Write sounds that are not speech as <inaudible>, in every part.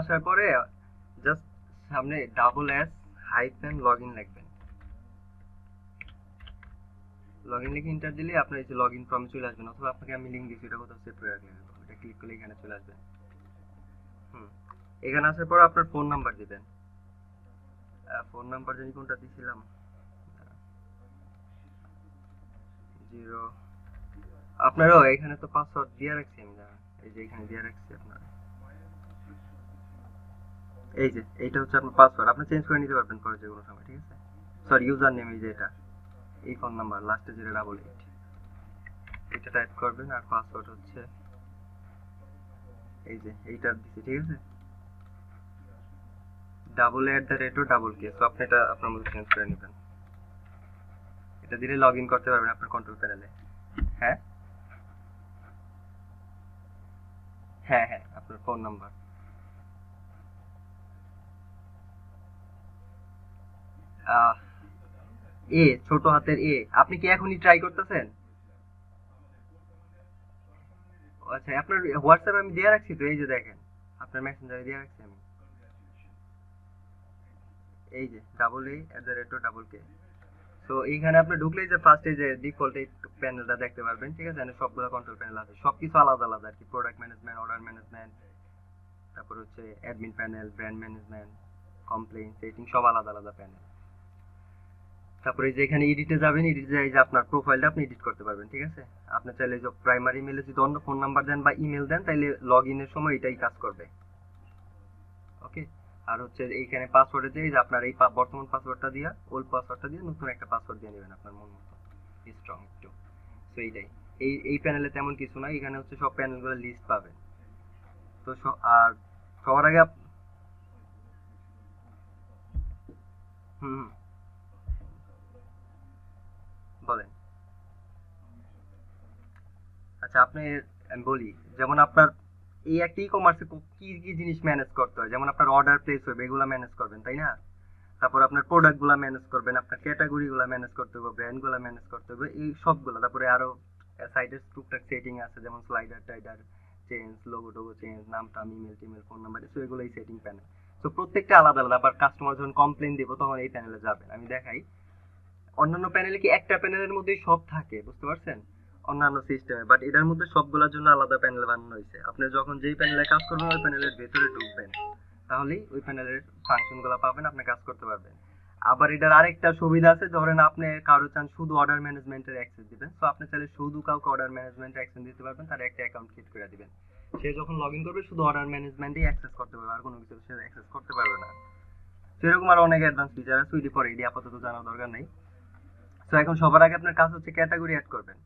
আসার পরে জাস্ট সামনে double S hyphen log in লিখবেন। লগ ইন লিখে ইন্টার দিলে আপনার এই যে লগ ইন ফর্মে চলে আসবেন অথবা আপনাকে আমি লিঙ্ক দিচ্ছি এটা কোথাও সেভ করে রাখলে এটা ক্লিক করলে এখানে চলে আসবে। হুম। এখানে আসার পর আপনার ফোন নাম্বার দিবেন। ফোন নাম্বার জানি কোনটা দিছিলাম? জিরো। আপনারও এখানে তো পাসওয়ার্ড দিয়ে রাখছি আমি এই যে এখানে দিয়ে রাখছি আপনার। এই যে এইটা হচ্ছে আপনার পাসওয়ার্ড আপনি চেঞ্জ করে নিতে পারবেন পরে যে সময়, ঠিক আছে? সরি ইউজার নেম এই যে এটা। এই ফোন নাম্বার লাস্টে জিরো ডাবল এইট এটা টাইপ করবেন আর পাসওয়ার্ড হচ্ছে এই যে, এইটা দিচ্ছি ঠিক আছে? Double at the rate O double K so আপনি এটা আপনার মধ্যে চেঞ্জ করে নেবেন। এটা দিলে লগ ইন করতে পারবেন আপনার কন্ট্রোল প্যানেলে হ্যাঁ? হ্যাঁ হ্যাঁ আপনার ফোন নাম্বার এ, ছোট হাতের এ, আপনি কি এখনই ট্রাই করতেছেন? আচ্ছা আপনার হোয়াটসঅ্যাপ আমি দিয়ে রাখছি তো, এই যে দেখেন, আপনার মেসেঞ্জারে দিয়ে রাখছি আমি। এই যে double A at the rate double K তো এইখানে আপনি ঢুকলেই যে ফার্স্ট এই যে ডিফল্ট এই প্যানেলটা দেখতে পারবেন, ঠিক আছে? সবগুলো কন্ট্রোল প্যানেল আছে। সবকিছু আলাদা আলাদা আর কি প্রোডাক্ট ম্যানেজমেন্ট অর্ডার ম্যানেজমেন্ট তারপর হচ্ছে admin panel brand management complain setting সব আলাদা আলাদা প্যানেল তারপরে যে এখানে এডিটে যাবেন এডিটে যাই যে আপনার প্রোফাইলটা আপনি এডিট করতে পারবেন, ঠিক আছে? আপনি চাইলে যে প্রাইমারি মেলে যদি অন্য ফোন নাম্বার দেন বা ইমেল দেন তাহলে লগ ইনের সময় এটাই কাজ করবে। ওকে আর হচ্ছে এইখানে পাসওয়ার্ডে দিয়ে যে আপনার এই বর্তমান পাসওয়ার্ডটা দিয়া ওল্ড পাসওয়ার্ডটা দিয়ে নতুন একটা পাসওয়ার্ড দিয়ে নেবেন আপনার মন মতো। স্ট্রং একটু। তো এইটাই। এই এই প্যানেলে তেমন কিছু না এখানে হচ্ছে সব প্যানেলগুলো লিস্ট পাবেন। তো আর সবার আগে হুম। বলেন। আচ্ছা আপনি, আমি বলি, যেমন আপনার এই একটা ই কমার্সে কি কি জিনিস ম্যানেজ করতে হয়? যেমন আপনার অর্ডার প্লেস হবে এগুলো ম্যানেজ করবেন, তাই না? তারপর আপনার প্রোডাক্টগুলা ম্যানেজ করবেন, আপনার ক্যাটাগরি গুলা ম্যানেজ করতে হবে ব্র্যান্ডগুলা ম্যানেজ করতে হবে, এই সবগুলো। তারপরে আরও সাইডের টুকটাক সেটিং আছে, যেমন স্লাইডার টাইডার চেঞ্জ লোগো টোগো চেঞ্জ নাম টাম ইমেল টিমেল ফোন নাম্বার সো এগুলো এই সেটিং প্যানেল তো প্রত্যেকটা আলাদা আলাদা, আবার কাস্টমার যখন কমপ্লেন দেবো, তখন এই প্যানেলে যাবেন। আমি দেখাই অন্যান্য প্যানেলে কি একটা প্যানেলের মধ্যেই সব থাকে, বুঝতে পারছেন? অন্যান্য সিস্টেমে বাট এটার মধ্যে সবগুলোর জন্য আলাদা প্যানেল বানানো হয়েছে। আপনি যখন যেই প্যানেলে কাজ করবেন, ওই প্যানেলের ভেতরে ঢুকবেন। তাহলেই ওই প্যানেলের ফাংশনগুলো পাবেন, আপনি কাজ করতে পারবেন। আবার এটার আরেকটা সুবিধা আছে, ধরেন আপনি কারও চান শুধু অর্ডার ম্যানেজমেন্টের অ্যাক্সেস দিবেন তো আপনি চাইলে শুধু কাউকে অর্ডার ম্যানেজমেন্টের অ্যাক্সেস দিতে পারবেন, তার একটা অ্যাকাউন্ট ক্রিয়েট করে দিবেন। সে যখন লগ ইন করবে, শুধু অর্ডার ম্যানেজমেন্টেই অ্যাক্সেস করতে পারবে, আর কোনো কিছু সে অ্যাক্সেস করতে পারবে না। সেরকম আর অনেক অ্যাডভান্স ফিচার আছে, ওইটি পরে এটি আপাতত জানার দরকার নেই। তো এখন সবার আগে আপনার কাজ হচ্ছে ক্যাটাগরি অ্যাড করবেন।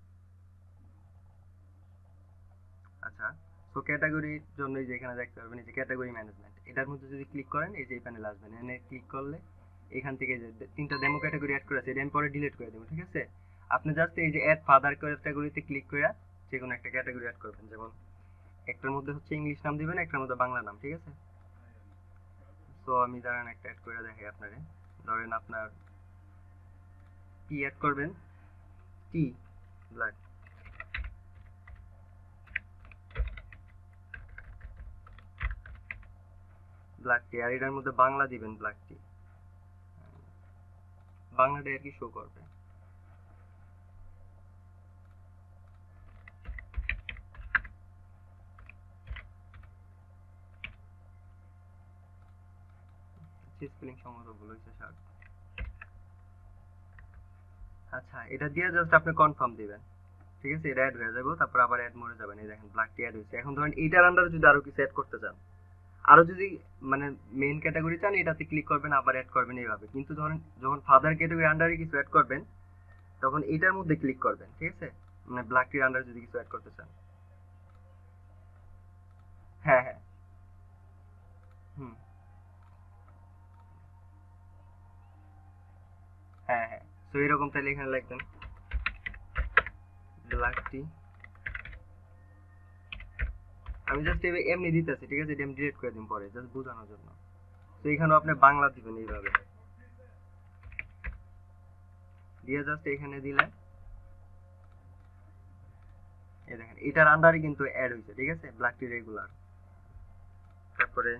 আচ্ছা তো ক্যাটাগরির জন্য এই যে এখানে দেখতে পারবেন, এই যে ক্যাটাগরি ম্যানেজমেন্ট এটার মধ্যে যদি ক্লিক করেন, এই যে এই প্যানেল আসবেন এখানে ক্লিক করলে এখান থেকে যে তিনটা ডেমো ক্যাটাগরি অ্যাড করে আছে এটা পরে ডিলিট করে দেবো, ঠিক আছে? আপনি জাস্ট এই যে অ্যাড ফাদার ক্যাটাগরিতে ক্লিক করে যে কোনো একটা ক্যাটাগরি অ্যাড করবেন, যেমন একটার মধ্যে হচ্ছে ইংলিশ নাম দিবেন, একটার মধ্যে বাংলা নাম, ঠিক আছে? তো আমি দাঁড়ান একটা অ্যাড করে দেখাই আপনারে। ধরেন আপনার কি অ্যাড করবেন? টি ব্ল্যাক ব্ল্যাক টি আর এটার মধ্যে বাংলা দিবেন ব্ল্যাক টি বাংলাটা আর কি শো করবে? স্পেলিং সম্ভবত ভুল হয়েছে স্যার আচ্ছা এটা দিয়ে জাস্ট আপনি কনফার্ম দিবেন। ঠিক আছে? এটা অ্যাড হয়ে যাবে, তারপর আবার অ্যাড মোডে যাবেন এই দেখেন ব্ল্যাক টি অ্যাড হয়েছে। এখন ধরেন এইটার আন্ডারে যদি আরও কিছু অ্যাড করতে চান, আরও যদি মানে মেইন ক্যাটাগরি চান, এটাতে ক্লিক করবেন, আবার অ্যাড করবেন এইভাবে। কিন্তু ধরেন, যখন ফাদার ক্যাটাগরি আন্ডারে কিছু অ্যাড করবেন, তখন এটার মধ্যে ক্লিক করবেন, ঠিক আছে? মানে ব্ল্যাক টির আন্ডারে যদি কিছু অ্যাড করতে চান। হ্যাঁ হ্যাঁ। হুম। তো এরকম তাহলে এখানে লিখবেন। ব্ল্যাক টি আমি জাস্ট এমনি দিতেছি, ঠিক আছে? এটা আমি ডিলিট করে দিন পরে জাস্ট বোঝানোর জন্য। তো এখানেও আপনি বাংলা দিবেন এইভাবে। দিয়ে জাস্ট এখানে দিলেন। এই দেখেন, এটার আন্ডারে কিন্তু অ্যাড হয়েছে, ঠিক আছে? ব্ল্যাক টি রেগুলার তারপরে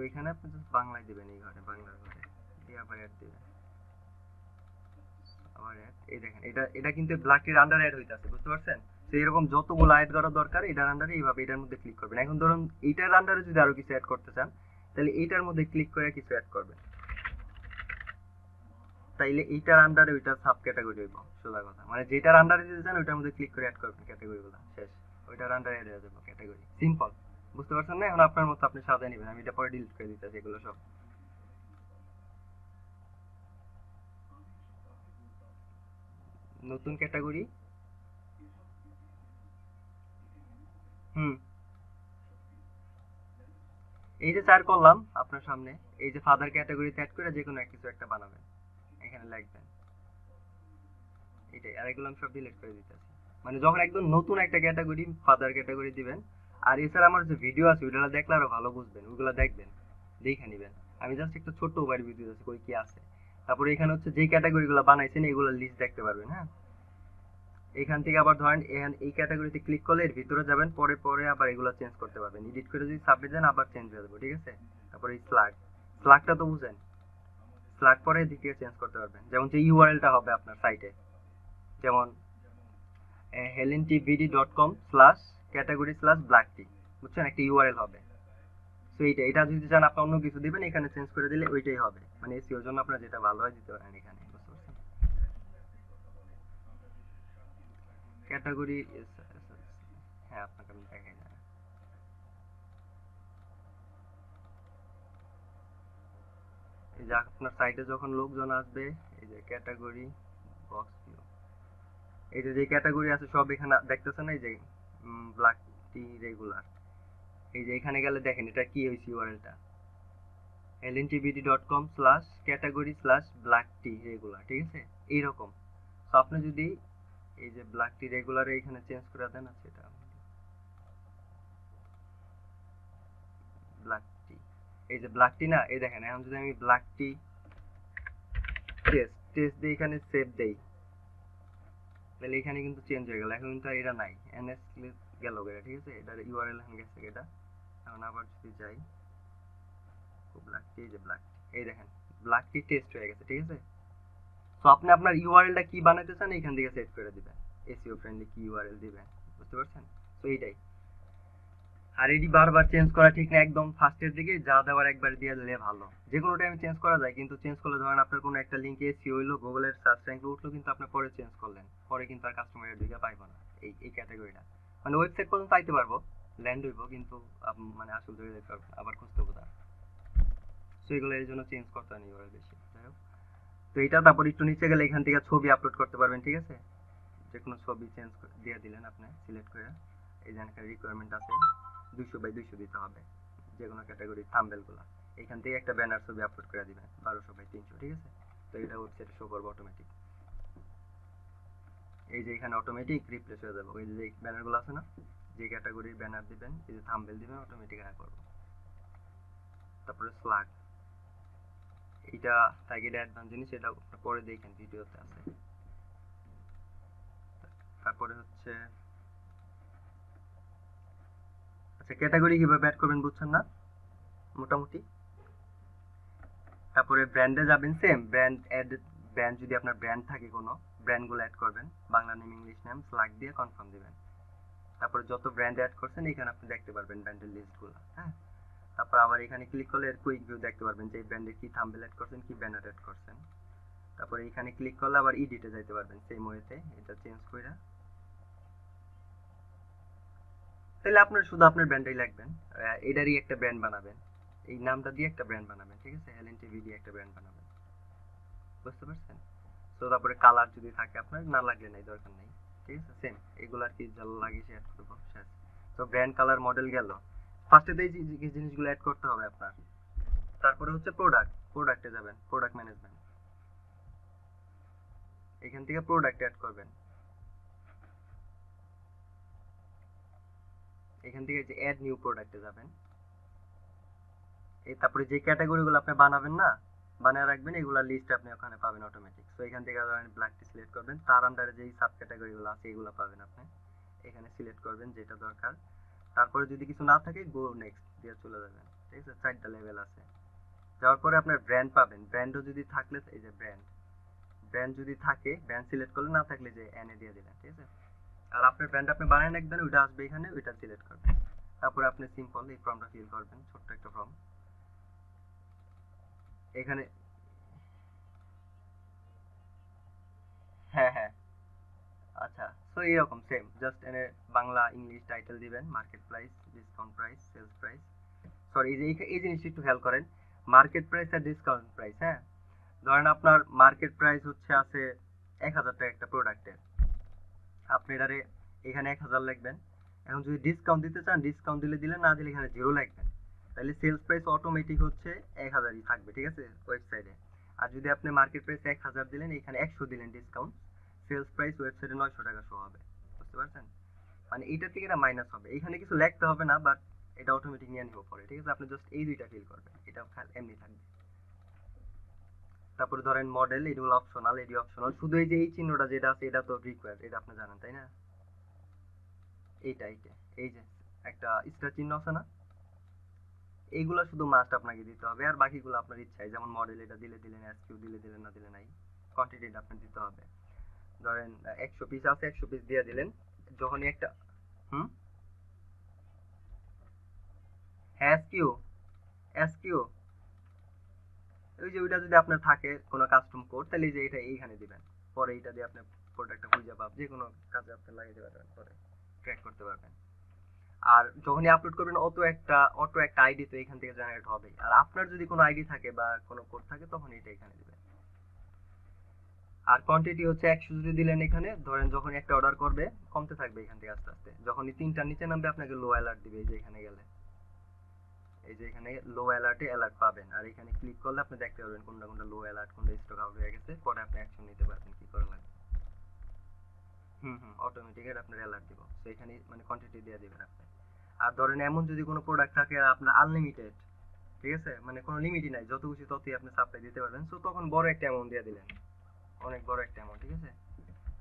এখানে আপনি just বাংলায় দিবেন এই ঘরে বাংলার ঘরে। দিয়ে আবার অ্যাড দিবেন। আবার অ্যাড এই দেখেন, এটা এটা কিন্তু ব্ল্যাকটির আন্ডার অ্যাড হইতাছে, বুঝতে পারছেন? তো এরকম যতগুলো অ্যাড করা দরকার, এটার আন্ডারে এইভাবে, এটার মধ্যে ক্লিক করবেন। এখন ধরুন, এইটার আন্ডারে যদি আরও কিছু অ্যাড করতে চান, তাহলে এইটার মধ্যে ক্লিক করে কিছু অ্যাড করবেন। তাইলে এইটার আন্ডারে ওইটা সাব ক্যাটাগরি হইব, সোজা কথা। মানে যেটার আন্ডারে দিতে চান, ওইটার মধ্যে ক্লিক করে অ্যাড করবেন ক্যাটাগরিগুলো শেষ। ওইটার আন্ডারে অ্যাড হয়ে যাবে ক্যাটাগরি সিম্পল বুঝতে পারছেন না? এখন আপনার মতো আপনি সাজায় নেবেন। আমি এটা পরে ডিলিট করে দিতেছি এগুলো সব। নতুন ক্যাটাগরি হুম। এই যে চার করলাম আপনার সামনে, এই যে ফাদার ক্যাটাগরিতে অ্যাড করে যে কোনো কিছু একটা বানাবেন। এখানে লিখবেন। এটাই আর এগুলো আমি সব ডিলিট করে দিতেছি। মানে যখন একদম নতুন একটা ক্যাটাগরি ফাদার ক্যাটাগরি দিবেন আর এছাড়া আমার যে ভিডিও আছে, ওইগুলো দেখলে আরও ভালো বুঝবেন, ওইগুলো দেখবেন, দেখে নেবেন। আমি জাস্ট একটা ছোট্ট ওভার ভিডিও আছে, কই কি আছে। তারপরে এখানে হচ্ছে যে ক্যাটাগরিগুলো বানাইছেন, এগুলো লিস্ট দেখতে পারবেন হ্যাঁ? এখান থেকে আবার ধরেন এই ক্যাটাগরিতে ক্লিক করলে এর ভিতরে যাবেন, পরে পরে আবার এগুলো চেঞ্জ করতে পারবেন। এডিট করে যদি সাবমিট দেন, আবার চেঞ্জ হয়ে যাবে, ঠিক আছে? তারপরে এই স্লাগ স্লাগটা তো বুঝেন স্লাগ পরে এদিক চেঞ্জ করতে পারবেন। যেমন যে ইউআরএলটা হবে আপনার সাইটে যেমন হেলেনটিভিডি dot com slash category slash black T বুঝছেন? একটা ইউআরএল হবে। সো এইটা, এটা যদি চান আপনি অন্য কিছু দিবেন, এখানে চেঞ্জ করে দিলে ওইটাই হবে। মানে এসিওর জন্য আপনার যেটা ভালো হয় দিতে পারেন এখানে ক্যাটাগরি হ্যাঁ আপনাকে আমি দেখাই না এই যে আপনার সাইটে যখন লোকজন আসবে, এই যে ক্যাটাগরি বক্স এই যে যে ক্যাটাগরি আছে, সব এখানে দেখতেছেন, এই যে ব্ল্যাক টি রেগুলার এই যে এখানে গেলে দেখেন এটা কি হয়েছে ইউআরএলটা lntbd dot com slash category slash black T regular ঠিক আছে? এইরকম। তো আপনি যদি এই যে ব্ল্যাক টি রেগুলার এখানে চেঞ্জ করে দেন আছে এটা ব্ল্যাক টি এই যে ব্ল্যাক টি না, এই দেখেন, এখন যদি আমি ব্ল্যাক টি টেস্ট টেস্ট দিয়ে এখানে সেভ দেই তাহলে এখানে কিন্তু চেঞ্জ হয়ে গেল। এখন কিন্তু এটা নাই। এনএস গেল এটা ঠিক আছে? এটার ইউআরএল এখন গেছে এটা এখন আবার যদি যাই ব্ল্যাক টি, এই যে ব্ল্যাক এই দেখেন ব্ল্যাক টি টেস্ট হয়ে গেছে, ঠিক আছে? তো আপনি আপনার ইউআরএলটা কি বানাতে চান এখান থেকে সেট করে দিবেন। এসইও ফ্রেন্ডলি কি ইউআরএল দিবেন, বুঝতে পারছেন? তো এইটাই। আর এটি বারবার চেঞ্জ করা ঠিক না, একদম ফার্স্টের দিকে যা দেওয়ার একবার দিয়ে দিলে ভালো। যে কোনো টাইমে চেঞ্জ করা যায়, কিন্তু চেঞ্জ করলে ধরেন আপনার কোনো একটা লিঙ্কে এসিও হইল গুগলের সার্চ র্যাঙ্কে উঠল, কিন্তু আপনি পরে চেঞ্জ করলেন। পরে কিন্তু আর কাস্টমারের দিকে না, এই এই ক্যাটাগরিটা মানে ওয়েবসাইট পর্যন্ত পাইতে পারব ল্যান্ড হইব, কিন্তু মানে আসল ধরে আবার খুঁজতে হবে তার এর জন্য চেঞ্জ করতে ইউআরএল বেশি তো এটা তারপর একটু নিচে গেলে এখান থেকে ছবি আপলোড করতে পারবেন, ঠিক আছে? যে কোনো ছবি চেঞ্জ দিয়ে দিলেন আপনি সিলেক্ট করে। এই যে রিকোয়ারমেন্ট আছে। দুইশো বাই দুইশো দিতে হবে যে কোনো ক্যাটাগরি থাম্বেলগুলো এখান থেকে একটা ব্যানার ছবি আপলোড করে দিবেন, বারোশো বাই তিনশো, ঠিক আছে? তো এটা ওয়েবসাইটে শো করব অটোমেটিক এই যে এখানে অটোমেটিক রিপ্লেস হয়ে যাবে। ওই যে ব্যানারগুলো আছে না, যে ক্যাটাগরির ব্যানার দিবেন, এই যে থাম্বেল দিবেন অটোমেটিক আয় করব। তারপরে স্লাগ এটা টার্গেট অ্যাডভান্স জিনিস, এটা পরে দেখেন, ভিডিওতে আছে। তারপরে হচ্ছে আচ্ছা ক্যাটাগরি কীভাবে অ্যাড করবেন বুঝছেন না? মোটামুটি। তারপরে ব্র্যান্ডে যাবেন সেম ব্র্যান্ড অ্যাড ব্র্যান্ড যদি আপনার ব্র্যান্ড থাকে কোনো ব্র্যান্ডগুলো অ্যাড করবেন, Bangla name English name slug দিয়ে কনফার্ম দিবেন। তারপরে যত ব্র্যান্ড অ্যাড করছেন, এখানে আপনি দেখতে পারবেন ব্র্যান্ডের লিস্টগুলো হ্যাঁ? তারপর আবার এখানে ক্লিক করলে এর কুইক ভিউ দেখতে পারবেন যে এই ব্র্যান্ডের কি থাম্বনেল অ্যাড করছেন, কি ব্যানার অ্যাড করছেন। তারপরে এখানে ক্লিক করলে আবার ইডিটে যাইতে পারবেন সেই ওয়েতে এটা চেঞ্জ করে তাহলে আপনার শুধু আপনার ব্র্যান্ডটাই লাগবেন। এটারই একটা ব্র্যান্ড বানাবেন। এই নামটা দিয়ে একটা ব্র্যান্ড বানাবেন, ঠিক আছে? এলএন টিভি দিয়ে একটা ব্র্যান্ড বানাবেন। বুঝতে পারছেন? তো তারপরে কালার যদি থাকে আপনার, না লাগলে নাই, দরকার নেই। ঠিক আছে? সেম এগুলো আর কি যা লাগে অ্যাড করব শেষ তো ব্র্যান্ড কালার মডেল গেল। ফার্স্টে এই জিনিসগুলো অ্যাড করতে হবে আপনার। তারপরে হচ্ছে প্রোডাক্ট প্রোডাক্টে যাবেন প্রোডাক্ট ম্যানেজমেন্ট এখান থেকে প্রোডাক্ট অ্যাড করবেন। এখান থেকে যে অ্যাড নিউ প্রোডাক্টে যাবেন। এই তারপরে যে ক্যাটাগরিগুলো আপনি বানাবেন না, বানিয়ে রাখবেন, এগুলা লিস্ট আপনি ওখানে পাবেন অটোমেটিক সো এখান থেকে ধরেন ব্ল্যাকটি সিলেক্ট করবেন। তার আন্ডারে যেই সাব ক্যাটাগরিগুলো আছে, এগুলো পাবেন আপনি। এখানে সিলেক্ট করবেন যেটা দরকার। তারপরে যদি কিছু না থাকে গো নেক্সট দিয়ে চলে যাবেন। ঠিক আছে? চারটা লেভেল আছে। যাওয়ার পরে আপনার ব্র্যান্ড পাবেন। ব্র্যান্ডও যদি থাকলে, এই যে ব্র্যান্ড ব্র্যান্ড যদি থাকে ব্র্যান্ড সিলেক্ট করলে না থাকলে যে, এনে দিয়ে দিলেন ঠিক আছে? আর আপনার ব্র্যান্ড আপনি বানিয়ে রাখবেন, ওইটা আসবে এখানে, ওইটা সিলেক্ট করবেন। তারপরে আপনি সিম্পল এই ফর্মটা ফিল করবেন, ছোট্ট একটা ফর্ম এখানে হ্যাঁ হ্যাঁ। আচ্ছা সো এরকম সেম জাস্ট এনে বাংলা, ইংলিশ টাইটেল দিবেন market price discount price sales price sorry এই যে, এই জিনিসটা একটু খেয়াল করেন মার্কেট প্রাইস আর ডিসকাউন্ট প্রাইস হ্যাঁ? ধরেন আপনার মার্কেট প্রাইস হচ্ছে আছে এক হাজার টাকা একটা প্রোডাক্টের আপনি এটারে এখানে এক হাজার লিখবেন। এখন যদি ডিসকাউন্ট দিতে চান ডিসকাউন্ট দিলে দিলে না দিলে এখানে জিরো লিখবেন। তাহলে সেলস প্রাইস অটোমেটিক হচ্ছে এক হাজারই থাকবে, ঠিক আছে? ওয়েবসাইটে আর যদি আপনি মার্কেট প্রাইস এক হাজার দিলেন, এখানে একশো দিলেন ডিসকাউন্ট সেলস প্রাইস ওয়েবসাইটে নয়শো টাকা শো হবে। বুঝতে পারছেন? মানে এইটার থেকে এটা মাইনাস হবে। এখানে কিছু লিখতে হবে না বাট এটা অটোমেটিক নিয়ে নিব পরে, ঠিক আছে? আপনি জাস্ট এই দুইটা ফিল করবেন, এটা এমনি থাকবে। তারপরে ধরেন মডেল এগুলো অপশনাল এডি অপশনাল শুধু এই যে এই চিহ্নটা যেটা আছে, এটা তো রিকোয়ার্ড এটা আপনি জানেন, তাই না? এইটা এইটা, এই যে একটা স্টার চিহ্ন আছে না? এইগুলো শুধু মাস্ট আপনাকে দিতে হবে, আর বাকিগুলো আপনার ইচ্ছায়, যেমন মডেল এটা দিলে দিলেন এসকিউ দিলে দিলেন না, দিলে নাই। কোয়ান্টিটিটা আপনার দিতে হবে। ধরেন একশো পিস আছে, একশো পিস দিয়ে দিলেন, যখনই একটা, হুম? হ্যাঁ এসকিউ এসকিউ ওই যে ওইটা যদি আপনার থাকে কোনো কাস্টম কোড তাহলে যে এটা এইখানে দিবেন। পরে এইটা দিয়ে আপনি প্রোডাক্টটা খুঁজে পাবেন, যে কোনো কাজে আপনি লাগিয়ে দিতে পারবেন, পরে ট্র্যাক করতে পারবেন। আর যখনই আপলোড করবেন, অটো একটা অটো একটা আইডি তো এখান থেকে জেনারেট হবে আর আপনার যদি কোনো আইডি থাকে বা কোনো কোড থাকে, তখন এটা এখানে দিবেন। আর কোয়ান্টিটি হচ্ছে একশো যদি দিলেন এখানে, ধরেন যখন একটা অর্ডার করবে, কমতে থাকবে এখান থেকে আস্তে আস্তে। যখনই তিনটার নিচে নামবে, আপনাকে লো অ্যালার্ট দিবে যে এখানে গেলে। এই যে এখানে লো অ্যালার্টে অ্যালার্ট পাবেন। আর এখানে ক্লিক করলে আপনি দেখতে পারবেন কোনটা কোনটা লো অ্যালার্ট কোনটা স্টক আউট হয়ে গেছে। পরে আপনি অ্যাকশন নিতে পারবেন, কি করা লাগবে। হুম হুম অটোমেটিক এটা আপনার অ্যালার্ট দিব। তো এখানে মানে কোয়ান্টিটি দিয়ে দিবেন আপনি। আর ধরেন এমন যদি কোনো প্রোডাক্ট থাকে আপনার আনলিমিটেড ঠিক আছে? মানে কোনো লিমিটই নাই, যত খুশি ততই আপনি সাপ্লাই দিতে পারবেন। সো তখন বড় একটা অ্যামাউন্ট দিয়ে দিলেন। অনেক বড় একটা অ্যামাউন্ট ঠিক আছে?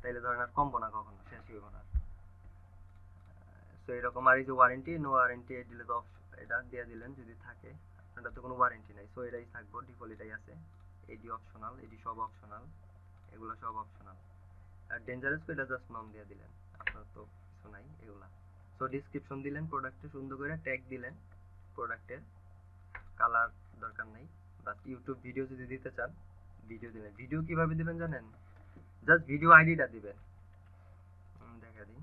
তাইলে ধরেন আর কমবো না কখনো, শেষ হইব না। সো এরকম আর এই যে ওয়ারেন্টি নো ওয়ারেন্টি দিলে তো এটা দিয়ে দিলেন যদি থাকে। আপনার তো কোনো ওয়ারেন্টি নাই। সো এটাই থাকব। ডিফল্ট এটাই আছে। এডি অপশনাল এডি সব অপশনাল এগুলো সব অপশনাল আর ডেঞ্জারাস এটা জাস্ট নাম দিয়ে দিলেন। আপনার তো কিছু নাই এগুলা। সো ডিসক্রিপশন দিলেন প্রোডাক্টে সুন্দর করে ট্যাগ দিলেন প্রোডাক্টের কালার দরকার নেই। বাস ইউটিউব ভিডিও যদি দিতে চান ভিডিও দিবেন ভিডিও কীভাবে দিবেন জানেন? জাস্ট ভিডিও আইডিটা দিবেন। দেখা দিই।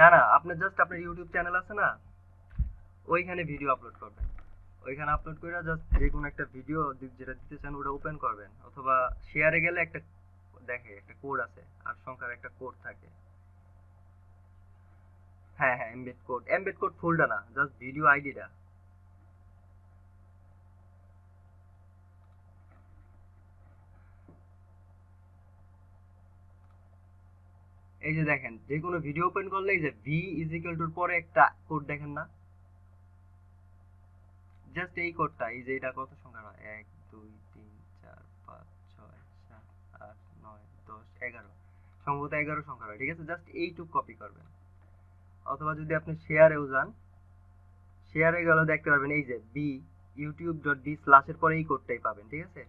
না না, আপনার জাস্ট আপনার ইউটিউব চ্যানেল আছে না, ওইখানে ভিডিও আপলোড করবেন। ওইখানে আপলোড করে জাস্ট যে কোনো একটা ভিডিও যেটা দিতে চান ওটা ওপেন করবেন, অথবা শেয়ারে গেলে একটা দেখে, একটা কোড আছে, আর সংখ্যার একটা কোড থাকে। হ্যাঁ হ্যাঁ এমবেড কোড এমবেড কোড ফুলটা না জাস্ট ভিডিও আইডিটা এই যে দেখেন যে কোনো ভিডিও ওপেন করলে এই যে ভি ইজ ইকুয়াল টুর পরে একটা কোড দেখেন না? জাস্ট এই কোডটা এই যে এটা কত সংখ্যা হয়? এক, দুই, তিন, চার, পাঁচ, ছয়, সাত, আট, নয়, দশ, এগারো। সম্ভবত এগারো সংখ্যা হয়, ঠিক আছে? জাস্ট এইটুক কপি করবেন। অথবা যদি আপনি শেয়ারেও যান শেয়ারে গেলে দেখতে পারবেন, এই যে বি ইউটিউব ডট বি স্ল্যাশের পরে এই কোডটাই পাবেন, ঠিক আছে?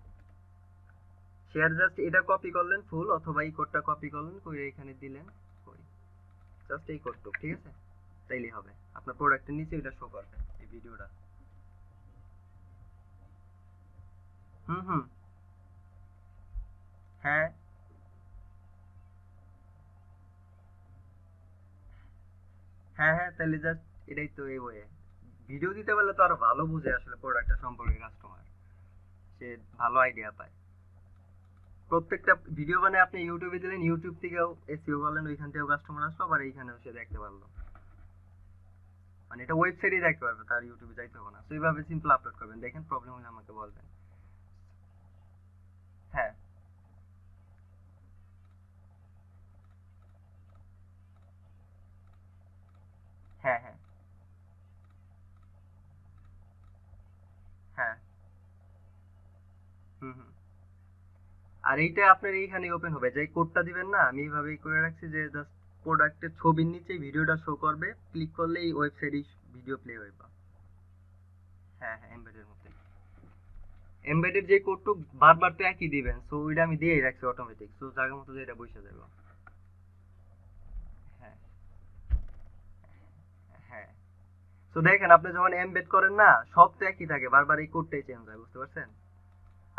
শেয়ার জাস্ট এটা কপি করলেন ফুল অথবা এই কোডটা কপি করলেন করে এখানে দিলেন, কই। জাস্ট এই কোডটুক ঠিক আছে? তাইলেই হবে। আপনার প্রোডাক্টের নিচে এটা শো করবে, এই ভিডিওটা হুম হুম। হ্যাঁ। হ্যাঁ হ্যাঁ তাহলে জাস্ট এটাই তো এই ওয়ে। ভিডিও দিতে পারলে তো আরও ভালো বুঝে আসলে প্রোডাক্টটা সম্পর্কে কাস্টমার সে ভালো আইডিয়া পায়। প্রত্যেকটা ভিডিও মানে আপনি ইউটিউবে দিলেন ইউটিউব থেকেও এসইও করলেন, ওইখান থেকেও কাস্টমার আসলো, আবার এইখানেও সে দেখতে পারল। মানে এটা ওয়েবসাইটেই দেখতে পারবে, তার ইউটিউবে যাইতে হবে না। তো এইভাবে সিম্পল আপলোড করবেন। দেখেন প্রবলেম হলে আমাকে বলবেন। হ্যাঁ। হ্যাঁ হ্যাঁ। হ্যাঁ। হুম হুম। আর এইটা আপনার এইখানে ওপেন হবে। যে কোডটা দিবেন না, আমি এইভাবেই করে রাখছি যে জাস্ট প্রোডাক্টের ছবির নিচে ভিডিওটা শো করবে। ক্লিক করলে এই ওয়েবসাইটে ভিডিও প্লে হ্যাঁ হ্যাঁ এমবেডের মধ্যে এমবেডের যে বারবার তো একই দিবেন সো ওইটা আমি দিয়েই রাখছি অটোমেটিক সো জায়গা মতো এটা বসে যাবে। হ্যাঁ হ্যাঁ তো দেখেন, আপনি যখন এমবেড করেন না, সব তো একই থাকে, বারবার এই কোডটাই চেঞ্জ হয়, বুঝতে পারছেন?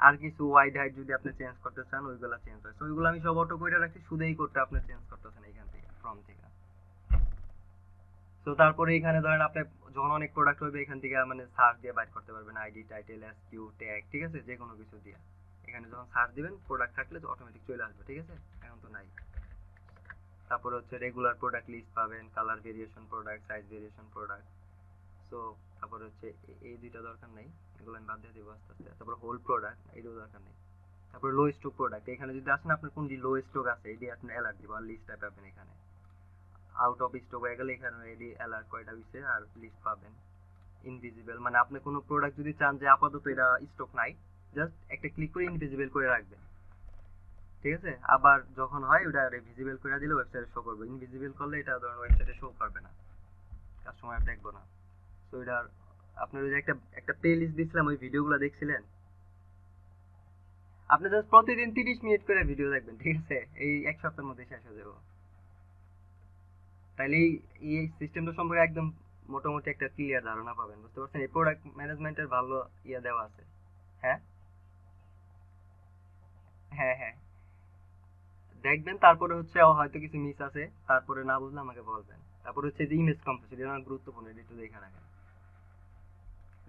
আর কিছু ওয়াইড হাইট যদি আপনি চেঞ্জ করতে চান, ওইগুলো চেঞ্জ হয়। তো ওইগুলো আমি সব অটো করে রাখছি শুধু এই কোডটা আপনি চেঞ্জ করতেছেন এখান থেকে ফ্রম থেকে। তো তারপরে এখানে ধরেন আপনি যখন অনেক প্রোডাক্ট হবে, এখান থেকে মানে সার্চ দিয়ে বাইর করতে পারবেন ID title S Q tag ঠিক আছে? যে কোনো কিছু দিয়ে। এখানে যখন সার্চ দিবেন প্রোডাক্ট থাকলে অটোমেটিক চলে আসবে, ঠিক আছে? এখন তো নাই। তারপরে হচ্ছে রেগুলার প্রোডাক্ট লিস্ট পাবেন colour variation product size variation product so তারপরে হচ্ছে এই দুইটা দরকার নেই। এগুলো বাদ দিয়ে দেবো আস্তে আস্তে। তারপরে হোল প্রোডাক্ট এইটাও দরকার নেই। তারপরে লো স্টক প্রোডাক্ট এখানে যদি আসেন আপনার কোনটি লো স্টক আছে এটি আপনি অ্যালার্ট দিব, আর লিস্টটা পাবেন এখানে। আউট অফ স্টক হয়ে গেলে এখানে এডি অ্যালার্ট কয়টা হইছে, আর লিস্ট পাবেন। ইনভিজিবল মানে আপনি কোনো প্রোডাক্ট যদি চান যে আপাতত এটা স্টক নাই জাস্ট একটা ক্লিক করে ইনভিজিবল করে রাখবেন। ঠিক আছে? আবার যখন হয় ওটা ভিজিবল করে দিলে ওয়েবসাইটে শো করবে। ইনভিজিবল করলে এটা ধরুন ওয়েবসাইটে শো করবে না। কাস্টমার দেখব না। তো এটার আপনার ওই যে একটা একটা প্লে লিস্ট দিয়েছিলাম ওই ভিডিওগুলো দেখছিলেন? আপনি জাস্ট প্রতিদিন তিরিশ মিনিট করে ভিডিও দেখবেন, ঠিক আছে? এই এক সপ্তাহের মধ্যে শেষ হয়ে যাব। তাইলে এই- সিস্টেমটা সম্পর্কে একদম মোটামুটি একটা ক্লিয়ার ধারণা পাবেন, বুঝতে পারছেন? এই প্রোডাক্ট ম্যানেজমেন্টের ভালো ইয়ে দেওয়া আছে। হ্যাঁ? হ্যাঁ হ্যাঁ। দেখবেন, তারপরে হচ্ছে হয়তো কিছু মিস আছে, তারপরে না বুঝলে আমাকে বলবেন। তারপরে হচ্ছে যে ইমেজ কম্পোজ এটা গুরুত্বপূর্ণ, এটা একটু দেখে রাখেন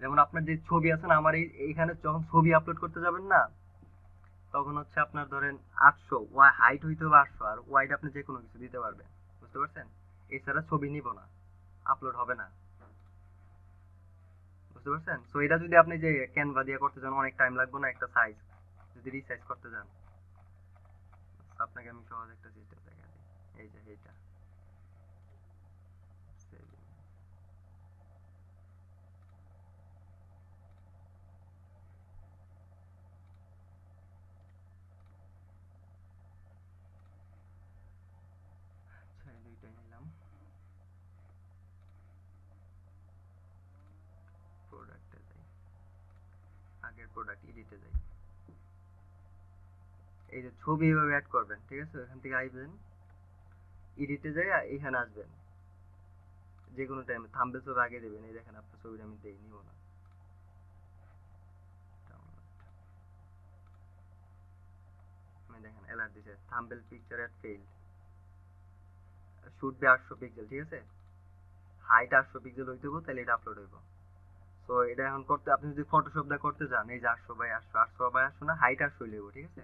যেমন আপনার যে ছবি আছে না, আমার এইখানে যখন ছবি আপলোড করতে যাবেন না, তখন হচ্ছে আপনার ধরেন আটশো, ওয়াই হাইট হইতে হবে আটশো, আর ওয়াইড আপনি যে কোনো কিছু দিতে পারবেন, বুঝতে পারছেন? এছাড়া ছবি নিব না আপলোড হবে না। বুঝতে পারছেন? সো এটা যদি আপনি যে ক্যানভা দিয়ে করতে চান, অনেক টাইম লাগবে না একটা সাইজ যদি রিসাইজ করতে চান আপনাকে আমি সহজ একটা সিস্টেম দেখা দিই। এই যে, এইটা Saving. আচ্ছা এই দুইটাই নিলাম প্রোডাক্টে যাই আগের যাই। এই যে ছবি এভাবে অ্যাড করবেন, ঠিক আছে? এখান থেকে আসবেন এডিটে যাই এখানে আসবেন। যে কোনো টাইমে ছবি আগে দেবেন, এই দেখেন আপনার ছবিটা আমি দেই, নিব না। দেখেন অ্যালার্ট দিছে thumbnail picture at failed should be আটশো পিক্সেল ঠিক আছে? হাইট আটশো পিক্সেল হইতে হবে তাহলে এটা আপলোড হইব। তো এটা এখন করতে, আপনি যদি ফটোশপ দা করতে চান এই যে আটশো বাই আটশো আটশো বাই আটশো না হাইট আটশো হইলেও ঠিক আছে?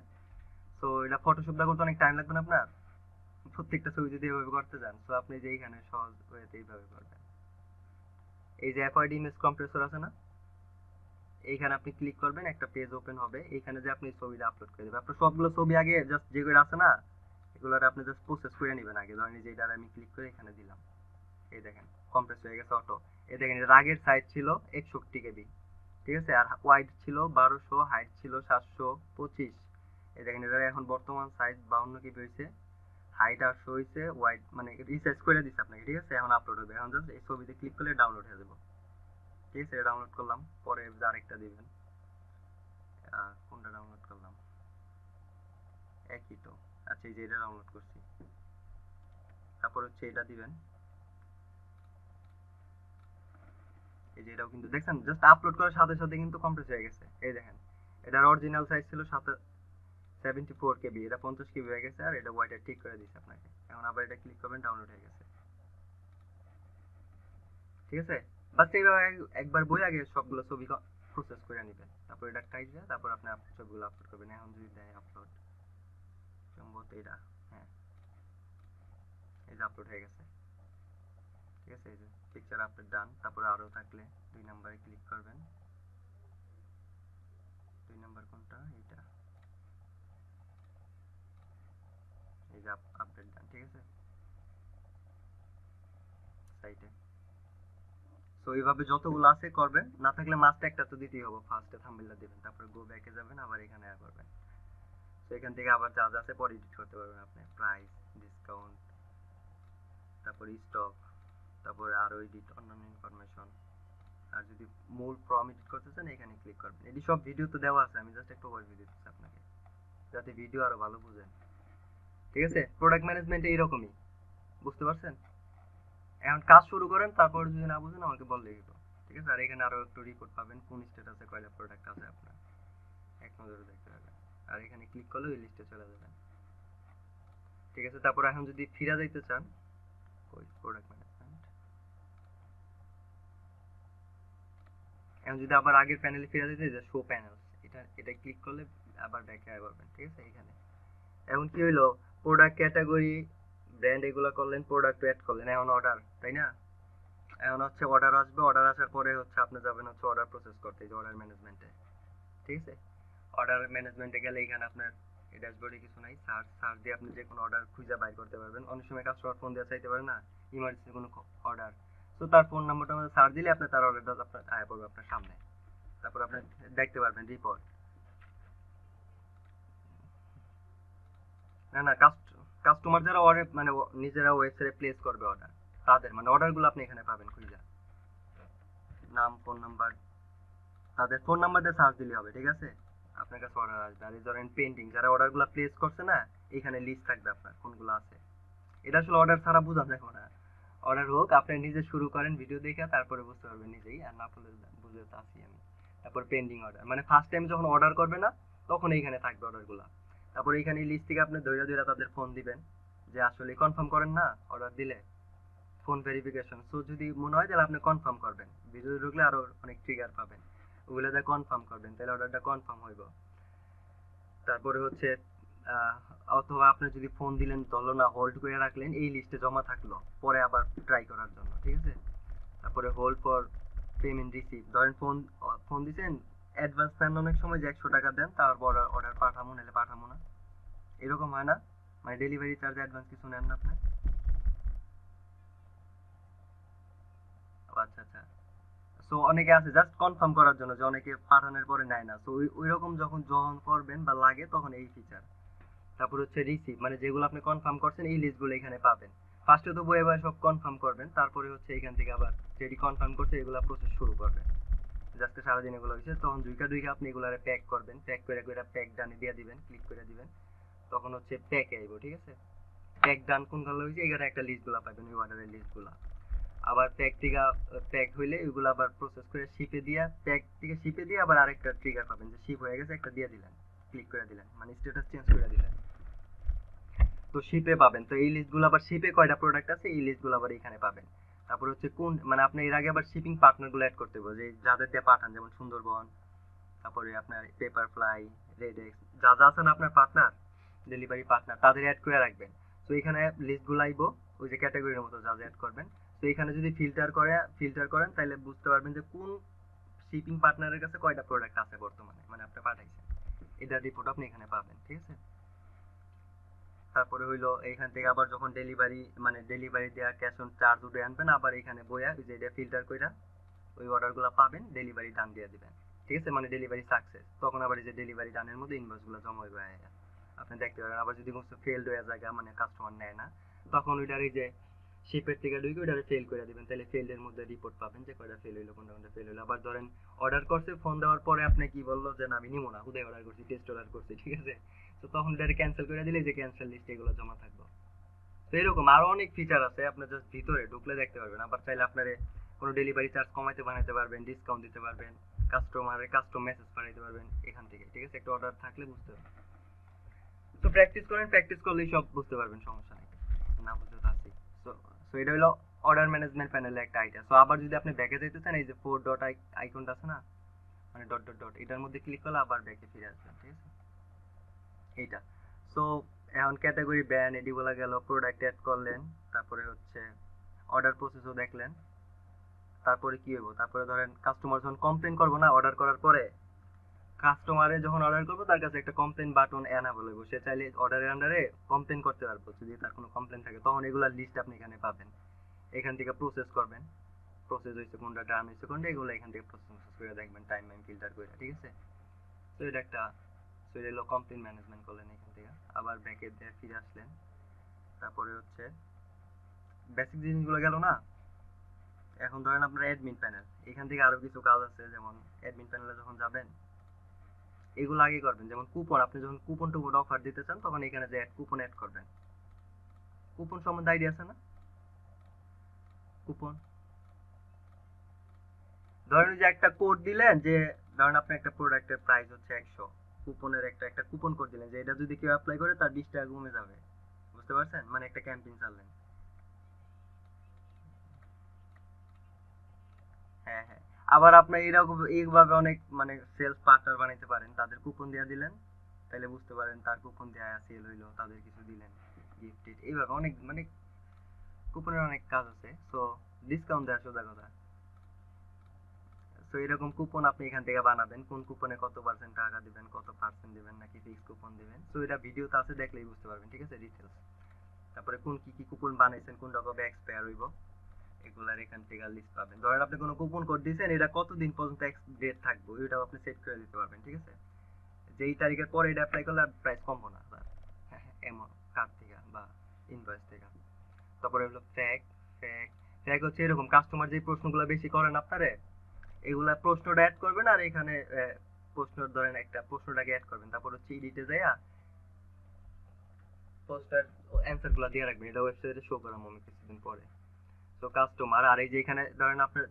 তো এটা ফটোশপ দা করতে অনেক টাইম লাগবে না আপনার? প্রত্যেকটা ছবি যদি এভাবে করতে চান তো আপনি যে এইখানে সহজ ওয়েতে এইভাবে করবেন। এই যে অ্যাকোয়ার্ড ইমেজ কম্প্রেসর আছে না? এইখানে আপনি ক্লিক করবেন, একটা পেজ ওপেন হবে, এইখানে যে আপনি ছবিটা আপলোড করে দেবেন। আপনার সবগুলো ছবি আগে জাস্ট যেগুলো আছে না, এগুলোর আপনি জাস্ট প্রসেস করে নেবেন আগে। ধরেন এই যে এটা আমি ক্লিক করে এখানে দিলাম। এই দেখেন কম্প্রেস হয়ে গেছে অটো এই দেখেন আগের সাইজ ছিল একষট্টি কেবি। ঠিক আছে? আর ওয়াইড ছিল বারোশো হাইট ছিল সাতশো পঁচিশ। এই দেখেন, এটার এখন বর্তমান সাইজ বাউন্ন কেবি হয়েছে হাইট আটশো হয়েছে ওয়াইড মানে রিসার্চ করে দিচ্ছে আপনাকে, ঠিক আছে? এখন আপলোড হবে। এখন জাস্ট এই ছবিতে ক্লিক করলে ডাউনলোড হয়ে যাব। ঠিক আছে? ডাউনলোড করলাম। পরে আরেকটা দিবেন। কোনটা ডাউনলোড করলাম? একই তো। আচ্ছা এই যে এটা ডাউনলোড করছি। তারপর হচ্ছে এটা দিবেন। এই যে এটাও কিন্তু দেখছেন জাস্ট আপলোড করার সাথে সাথে কিন্তু কমপ্লিট হয়ে গেছে। এই দেখেন, এটার অরিজিনাল সাইজ ছিল সাত সেভেন্টি ফোর কেবি এটা পঞ্চাশ কেবি হয়ে গেছে, আর এটা ওয়াইটা ঠিক করে দিচ্ছে আপনাকে। এখন আবার এটা ক্লিক করবেন ডাউনলোড হয়ে গেছে। ঠিক আছে? বাস এইভাবে একবার বই আগে সবগুলো ছবি প্রসেস করে নেবেন। তারপর এটা দেয় তারপর আপনি ছবিগুলো আপলোড করবেন। এখন যদি দেয় আপলোড সম্ভবত এটা হ্যাঁ। যে আপলোড হয়ে গেছে। ঠিক আছে? এই যে পিকচার আপলোড ডান, তারপর আরও থাকলে দুই নম্বরে ক্লিক করবেন। দুই নম্বর কোনটা? এইটা। এই যে আপডেট ডান ঠিক আছে? সাইটে সো এইভাবে যতগুলো আছে করবেন। না থাকলে মাস্ট একটা তো দিতেই হবে। ফার্স্টে থাম্বনেলটা দিবেন, তারপরে গো ব্যাকে যাবেন, আবার এখানে আর করবেন। তো এখান থেকে আবার যা যা আছে পরে এডিট করতে পারবেন আপনি। প্রাইস ডিসকাউন্ট তারপরে স্টক তারপরে আরও এডিট অন্যান্য ইনফরমেশন আর যদি মূল এডিট করতে চান, এখানে ক্লিক করবেন। এটি সব ভিডিও তো দেওয়া আছে, আমি জাস্ট একটা ওভারভিউ দিচ্ছি আপনাকে, যাতে ভিডিও আরও ভালো বুঝেন। ঠিক আছে? প্রোডাক্ট ম্যানেজমেন্ট এরকমই, বুঝতে পারছেন? এখন কাজ শুরু করেন, তারপর যদি না বুঝেন, আমাকে বললেই হতো ঠিক আছে? আর এখানে আরও একটু রিপোর্ট পাবেন, কোন স্টেটাসে কয়টা প্রোডাক্ট আছে আপনার। এক নজরে দেখতে পাবেন আর এখানে ক্লিক করলে ওই লিস্টে চলে যাবেন। ঠিক আছে? তারপর এখন যদি ফিরা যাইতে চান ওই প্রোডাক্ট এখন যদি আবার আগের প্যানেলে ফিরে যেতে যে শো প্যানেল এটা এটা ক্লিক করলে আবার ব্যাকে করবেন, ঠিক আছে? এখানে এখন কি হইল? প্রোডাক্ট ক্যাটাগরি ব্র্যান্ড এগুলো করলেন প্রোডাক্ট অ্যাড করলেন, এখন অর্ডার তাই না? এখন হচ্ছে অর্ডার আসবে অর্ডার আসার পরে হচ্ছে আপনি যাবেন হচ্ছে অর্ডার প্রসেস করতে যে অর্ডার ম্যানেজমেন্টে ঠিক আছে? অর্ডার ম্যানেজমেন্টে গেলে এখানে আপনার এই ড্যাশবোর্ডে কিছু নাই। সার্চ সার্চ দিয়ে আপনি যে কোনো অর্ডার খুঁজে বাইর করতে পারবেন। অনেক সময় কাস্টমার ফোন দিয়ে চাইতে পারে না ইমার্জেন্সি কোনো অর্ডার তো তার ফোন নাম্বারটা আমাদের সার্চ দিলে আপনি তার অর্ডারটা আপনার আয় পড়বে আপনার সামনে। তারপর আপনি দেখতে পারবেন রিপোর্ট না না কাস্টমার যারা অর্ডার মানে নিজেরা ওয়েবসাইটে প্লেস করবে অর্ডার তাদের মানে অর্ডারগুলো আপনি এখানে পাবেন, খুঁজে নাম ফোন নাম্বার তাদের ফোন নাম্বার দিয়ে সার্চ দিলে হবে, ঠিক আছে? আপনার কাছে অর্ডার আসবে। আর এই ধরেন পেন্টিং যারা অর্ডারগুলো প্লেস করছে না, এখানে লিস্ট থাকবে আপনার, কোনগুলো আছে। এটা আসলে অর্ডার ছাড়া বোঝা যাবে না। অর্ডার হোক, আপনি নিজে শুরু করেন ভিডিও দেখে, তারপরে বুঝতে পারবেন নিজেই। আর না বলে বুঝে তো আসি আমি। তারপর পেন্ডিং অর্ডার মানে ফার্স্ট টাইম যখন অর্ডার করবে না, তখন এইখানে থাকবে অর্ডারগুলো তারপর এইখানে লিস্ট থেকে আপনি ধৈর্য ধৈর্য তাদের ফোন দিবেন। যে আসলে কনফার্ম করেন না অর্ডার দিলে। ফোন ভেরিফিকেশন সো যদি মনে হয় তাহলে আপনি কনফার্ম করবেন। ভিডিও ঢুকলে আরও অনেক ট্রিগার পাবেন। ওগুলো দিয়ে কনফার্ম করবেন। তাহলে অর্ডারটা কনফার্ম হইব। তারপরে হচ্ছে অথবা আপনি যদি ফোন দিলেন ধরলো না হোল্ড করে রাখলেন, এই লিস্টে জমা থাকল। পরে আবার ট্রাই করার জন্য, ঠিক আছে? তারপরে হোল্ড ফর পেমেন্ট রিসিভ ধরেন ফোন ফোন দিছেন অ্যাডভান্স দেন অনেক সময় যে একশো টাকা দেন তারপর অর্ডার পাঠামো নাহলে পাঠামো না। এরকম হয় না? মানে ডেলিভারি চার্জ অ্যাডভান্স কিছু নেন না আপনি? আচ্ছা আচ্ছা। সো অনেকে আছে জাস্ট কনফার্ম করার জন্য যে অনেকে পাঠানোর পরে নেয় না। সো ওই রকম যখন যখন করবেন বা লাগে, তখন এই ফিচার তারপর হচ্ছে রিসিভ মানে যেগুলো আপনি কনফার্ম করছেন, এই লিস্টগুলো এখানে পাবেন। ফার্স্টে তো বইয়ে বইয়ে সব কনফার্ম করবেন, তারপরে হচ্ছে এখান থেকে আবার যেটি কনফার্ম করছে, এগুলো প্রসেস শুরু করবেন জাস্ট সারাদিন এগুলো হয়েছে, তখন দুইকা দুইকা আপনি এগুলারে প্যাক করবেন প্যাক করে করে প্যাক ডানে দিয়ে দিবেন ক্লিক করে দিবেন। তখন হচ্ছে প্যাকে আইব, ঠিক আছে? প্যাক ডান কোন ভালো হয়েছে, এখানে একটা লিস্টগুলো পাবেন, ওই অর্ডারের লিস্টগুলো আবার প্যাক থেকে প্যাক হইলে এগুলো আবার প্রসেস করে শিপে দিয়ে প্যাক থেকে শিপে দিয়ে আবার আরেকটা ট্রিগার পাবেন, যে শিপ হয়ে গেছে, একটা দিয়ে দিলেন ক্লিক করে দিলেন মানে স্ট্যাটাস চেঞ্জ করে দিলেন। তো শিপে পাবেন। তো এই লিস্টগুলো আবার শিপে কয়টা প্রোডাক্ট আছে, এই লিস্টগুলো আবার এখানে পাবেন। তারপর হচ্ছে কোন মানে আপনি এর আগে আবার শিপিং পার্টনারগুলো অ্যাড করতে হবে, যে যাদের দিয়ে পাঠান, যেমন সুন্দরবন, তারপরে আপনার পেপার ফ্লাই রেডেক্স যা যা আছেন আপনার পার্টনার ডেলিভারি পার্টনার তাদের অ্যাড করে রাখবেন। তো এখানে লিস্টগুলো আইব, ওই যে ক্যাটাগরির মতো যা যা অ্যাড করবেন। তো এখানে যদি ফিল্টার করে ফিল্টার করেন তাহলে বুঝতে পারবেন যে কোন শিপিং পার্টনারের কাছে কয়টা প্রোডাক্ট আছে বর্তমানে মানে আপনি পাঠাইছেন। এটার রিপোর্ট আপনি এখানে পাবেন, ঠিক আছে? তারপরে হইল এইখান থেকে আবার যখন ডেলিভারি মানে ডেলিভারি দেওয়া ক্যাশ অন চার্জ উঠে আনবেন, আবার এখানে বইয়া যে এটা ফিল্টার কইরা ওই অর্ডারগুলো পাবেন ডেলিভারি ডান দিয়ে দিবেন। ঠিক আছে? মানে ডেলিভারি সাকসেস তখন আবার যে ডেলিভারি ডানের মধ্যে ইনভয়েসগুলো জমা হইবে। আয়া। আপনি দেখতে পারেন, আবার যদি কোনো ফেলড হয়ে জায়গা মানে কাস্টমার নেয় না, তখন ওইটার এই যে শিপের থেকে ঢুকে ওইটারে ফেল করে দিবেন। তাহলে ফেলের মধ্যে রিপোর্ট পাবেন যে কয়টা ফেল হইল, কোনটা কোনটা ফেল হইল। আবার ধরেন অর্ডার করছে ফোন দেওয়ার পরে আপনি কি বলল যে, না, আমি নিবো না উদয় অর্ডার করছি টেস্ট অর্ডার করছি। ঠিক আছে? তো তখন এটা ক্যান্সেল করে দিলে যে ক্যান্সেল লিস্ট এগুলো জমা থাকবে। তো এরকম আরও অনেক ফিচার আছে আপনার জাস্ট ভিতরে ঢুকলে দেখতে পারবেন। আবার চাইলে আপনারে কোনো ডেলিভারি চার্জ কমাইতে বানাইতে পারবেন ডিসকাউন্ট দিতে পারবেন কাস্টমারে কাস্টম মেসেজ পাঠাইতে পারবেন এখান থেকে, ঠিক আছে? একটা অর্ডার থাকলে বুঝতে পারবেন। তো প্র্যাকটিস করেন প্র্যাকটিস করলেই সব বুঝতে পারবেন, সমস্যা নেই। না বুঝতে তো আছি সো এটা হলো অর্ডার ম্যানেজমেন্ট প্যানেলের একটা আইডিয়া সো আবার যদি আপনি ব্যাকে যেতে চান, এই যে ফোর ডট আইকনটা আছে না? মানে ডট ডট ডট এটার মধ্যে ক্লিক করলে আবার ব্যাকে ফিরে আসবেন, ঠিক আছে? এইটা। সো এখন ক্যাটাগরি ব্যান এডিগুলো গেল প্রোডাক্ট অ্যাড করলেন, তারপরে হচ্ছে অর্ডার প্রসেসও দেখলেন, তারপরে কি হইব? তারপরে ধরেন কাস্টমার যখন কমপ্লেন করব না অর্ডার করার পরে কাস্টমারে যখন অর্ডার করব, তার কাছে একটা কমপ্লেন বাটন এনাবল হইব। সে চাইলে অর্ডারের আন্ডারে কমপ্লেন করতে পারব, যদি তার কোনো কমপ্লেন থাকে। তখন এগুলার লিস্ট আপনি এখানে পাবেন। এখান থেকে প্রসেস করবেন। প্রসেস হয়েছে কোনটা ডান হয়েছে কোনটা, এগুলো এখান থেকে প্রসেস করে দেখবেন টাইম ফিল্টার করে, ঠিক আছে? তো এটা একটা এটা হলো কমপ্লেন ম্যানেজমেন্ট করলেন এখান থেকে। আবার ব্যাকে দিয়ে ফিরে আসলেন। তারপরে হচ্ছে বেসিক জিনিসগুলো গেল না? এখন ধরেন আপনার অ্যাডমিন প্যানেল এখান থেকে আরও কিছু কাজ আছে, যেমন অ্যাডমিন প্যানেলে যখন যাবেন, এগুলো আগে করবেন। যেমন কুপন আপনি যখন কুপন টুপন অফার দিতে চান, তখন এখানে যে কুপন অ্যাড করবেন। কুপন সম্বন্ধে আইডিয়া আছে না? কুপন ধরেন যে একটা কোড দিলেন যে, ধরেন আপনি একটা প্রোডাক্টের প্রাইস হচ্ছে একশো। কুপনের একটা একটা কুপন কোড দিলেন যে এটা যদি কেউ অ্যাপ্লাই করে তার বিশ টাকা কমে যাবে। বুঝতে পারছেন? মানে একটা ক্যাম্পেইন চাললেন। হ্যাঁ হ্যাঁ। আবার আপনি এরকম, এইভাবে অনেক মানে সেলস পার্টনার বানাইতে পারেন, তাদের কুপন দিয়ে দিলেন। তাহলে বুঝতে পারেন তার কুপন দেওয়া সেল হইল, তাদের কিছু দিলেন গিফট এইভাবে অনেক মানে কুপনের অনেক কাজ আছে। সো ডিসকাউন্ট দেওয়া সোজা কথা। সো এরকম কুপন আপনি এখান থেকে বানাবেন। কোন কুপনে কত পার্সেন্ট টাকা দিবেন, কত পার্সেন্ট দিবেন, নাকি ফিক্স কুপন দিবেন? সো এটা ভিডিওতে আছে, দেখলেই বুঝতে পারবেন, ঠিক আছে? ডিটেলস তারপরে কোন কি কি কুপন বানাইছেন, কোন রকম এক্সপায়ার হইব, এগুলার এখান থেকে লিস্ট পাবেন। ধরেন আপনি কোনো কুপন কোড দিয়েছেন এটা কতদিন পর্যন্ত ডেট থাকবে, ওইটাও আপনি সেট করে দিতে পারবেন, ঠিক আছে? যেই তারিখের পরে এটা অ্যাপ্লাই করলে আর প্রাইস কমবো না এমন কার্ড থেকে বা ইনভয়েস থেকে। তারপরে হলো ফ্যাক ফ্যাক ফ্যাক হচ্ছে এরকম। কাস্টমার যে প্রশ্নগুলো বেশি করেন আপনারে এগুলা প্রশ্নটা অ্যাড করবেন আর এখানে প্রশ্ন ধরেন একটা, প্রশ্নটাকে অ্যাড করবেন। তারপর হচ্ছে এডিটে যাইয়া পোস্টার অ্যান্সারগুলো দিয়ে রাখবেন। এটা ওয়েবসাইটে শো করাম আমি কিছুদিন পরে। তো কাস্টমার আর এই যে এখানে ধরেন আপনার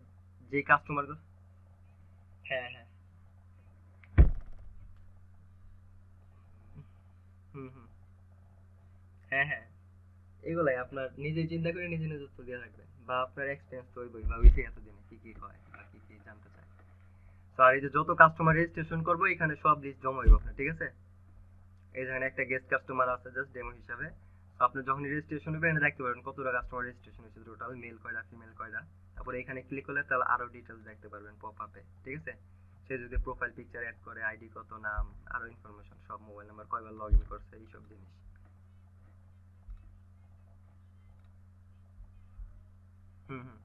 যে কাস্টমার হ্যাঁ হ্যাঁ। হুম হ্যাঁ হ্যাঁ। এগুলাই আপনার নিজে চিন্তা করে নিজে নিজে উত্তর দিয়ে রাখবেন। বা আপনার এক্সপিরিয়েন্স তো হইবই বা ওইসে এতদিনে কি কি হয়। আর এই যে যত কাস্টমার রেজিস্ট্রেশন করব, এখানে সব লিস্ট জমা হইব আপনার, ঠিক আছে? এই যেখানে একটা গেস্ট কাস্টমার আছে জাস্ট ডেমো হিসাবে। আপনি যখন রেজিস্ট্রেশন হবে এখানে দেখতে পারবেন কতটা কাস্টমার রেজিস্ট্রেশন হয়েছে টোটাল মেল কয়টা ফিমেল কয়টা। তারপরে এখানে ক্লিক করলে তাহলে আরও ডিটেলস দেখতে পারবেন পপ আপে ঠিক আছে? সে যদি প্রোফাইল পিকচার অ্যাড করে আইডি কত, নাম, আরও ইনফরমেশন সব মোবাইল নাম্বার কয়বার লগ ইন করছে, এইসব জিনিস। হুম হুম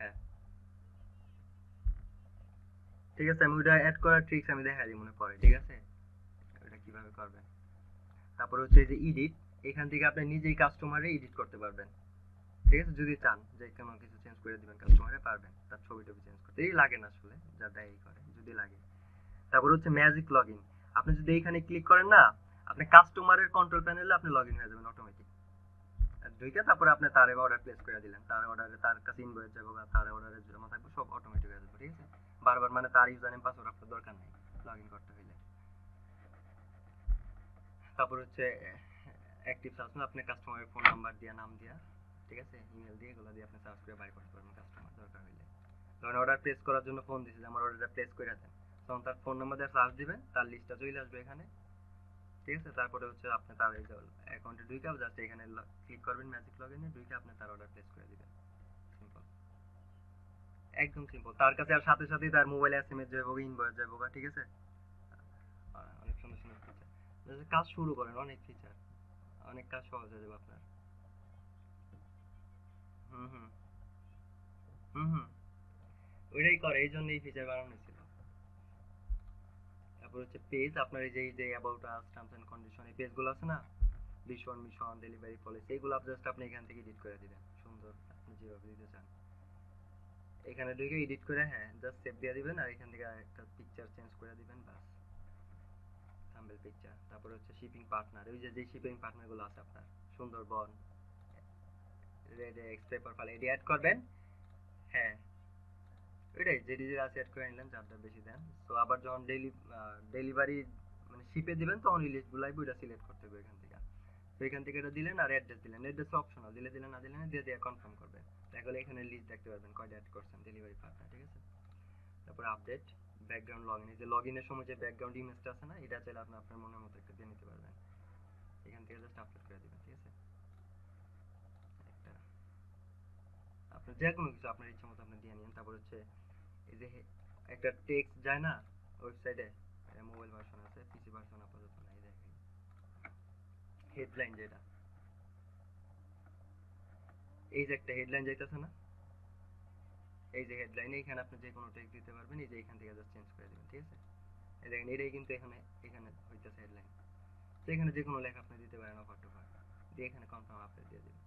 হ্যাঁ ঠিক আছে, আমি ওটা অ্যাড করার ট্রিক্স আমি দেখাই দিই মনে পড়ে, ঠিক আছে? ওটা কীভাবে করবেন? তারপর হচ্ছে এই যে এডিট এখান থেকে আপনি নিজেই কাস্টমারে এডিট করতে পারবেন। ঠিক আছে? যদি চান যে কোনো কিছু চেঞ্জ করে দিবেন কাস্টমারে পারবেন, তার ছবি টবি চেঞ্জ করতে। এই লাগে না আসলে, যা দেয় করে, যদি লাগে। তারপর হচ্ছে ম্যাজিক লগইন আপনি যদি এইখানে ক্লিক করেন না, আপনি কাস্টমারের কন্ট্রোল প্যানেলে আপনি লগ হয়ে যাবেন অটোমেটিক দুইটা, তারপরে আপনি তার অর্ডার প্লেস করে দিলেন। তার অর্ডারে তার কাছে ইনভয়েস যাবে বা তার অর্ডারে জমা থাকবে, সব অটোমেটিক হয়ে যাবে, ঠিক আছে? বারবার মানে তার ইউজার নেম পাসওয়ার্ড আপনার দরকার নেই লগ ইন করতে হইলে। তারপর হচ্ছে অ্যাক্টিভ সার্চ আপনি কাস্টমারের ফোন নাম্বার দিয়া, নাম দিয়া, ঠিক আছে ইমেল দিয়ে এগুলো দিয়ে আপনি সার্চ করে বাই করতে পারবেন কাস্টমার দরকার হইলে। ধরেন অর্ডার প্লেস করার জন্য ফোন দিয়েছে আমার অর্ডারটা প্লেস করে দেন। তখন তার ফোন নাম্বার দিয়ে সার্চ দিবেন, তার লিস্টটা চলে আসবে এখানে। ঠিক আছে, তারপরে হচ্ছে আপনি তার অ্যাকাউন্টে ঢুকে জাস্ট এখানে ক্লিক করবেন ম্যাজিক লগইনে ঢুকে আপনি তার অর্ডার প্লেস করে দিবেন। একদম সিম্পল তার কাছে আর সাথে সাথেই তার মোবাইলে এসএমএস যাবে ইনভয়েস যাবে ঠিক আছে? অনেক সুন্দর সুন্দর ফিচার কাজ শুরু করেন, অনেক ফিচার অনেক কাজ সহজ হয়ে যাবে আপনার। হুম হুম। হুম ওইটাই করে, এই জন্য এই ফিচার বানানো ছিল। তারপর হচ্ছে পেজ আপনার এই যে যে about us terms and condition এই পেজগুলো আছে না? ভীষণ মিশন ডেলিভারি পলিসি এগুলো জাস্ট আপনি এখান থেকে এডিট করে দিবেন। সুন্দর, আপনি যেভাবে দিতে চান। এখানে ঢুকে এডিট করে হ্যাঁ জাস্ট সেভ দিয়ে দিবেন আর এখান থেকে একটা পিকচার চেঞ্জ করে দিবেন বাস থাম্বনেল পিকচার তারপর হচ্ছে শিপিং পার্টনার ওই যে যে শিপিং পার্টনারগুলো আছে আপনার, Sundarban red X paper file এডি অ্যাড করবেন। হ্যাঁ ওইটাই, যে ডিজেল আছে অ্যাড করে নিলেন চারটা বেশি দেন। তো আবার যখন ডেলি ডেলিভারি মানে শিপে দিবেন, তখন এই লিস্টগুলো আসবে ওইটা সিলেক্ট করতে হবে এখান থেকে। তো এখান থেকে এটা দিলেন আর অ্যাড্রেস দিলেন। অ্যাড্রেস অপশনাল দিলে দিলেন না দিলেন দিয়ে দিয়ে কনফার্ম করবে তাহলে এখানে লিস্ট দেখতে পারবেন কয়টা অ্যাড করছেন ডেলিভারি পার্টনার ঠিক আছে? তারপর আপডেট ব্যাকগ্রাউন্ড লগইন এই যে লগইনের সময় যে ব্যাকগ্রাউন্ড ইমেজটা আছে না, এটা চাইলে আপনি আপনার মনের মতো একটা দিয়ে নিতে পারবেন। এখান থেকে জাস্ট আপলোড করে দিবেন, ঠিক আছে? একটা, আপনার যে কোনো কিছু আপনার ইচ্ছা মতো আপনি দিয়ে নিন। তারপর হচ্ছে এই যে একটা টেক্সট যায় না ওয়েবসাইটে মোবাইল ভার্সন আছে পিসি ভার্সন আপাতত নাই, দেখেন। হেডলাইন যেটা। এই যে একটা হেডলাইন যাইতেছে না? এই যে হেডলাইন এইখানে আপনি যে কোনো টেক্সট দিতে পারবেন, এই যে এখান থেকে জাস্ট চেঞ্জ করে দিবেন, ঠিক আছে? এই দেখেন, এটাই কিন্তু এখানে এখানে হইতেছে হেডলাইন তো এখানে যে কোনো লেখা আপনি দিতে পারেন অফার টফার, দিয়ে এখানে কনফার্ম আপডেট দিয়ে দিবেন।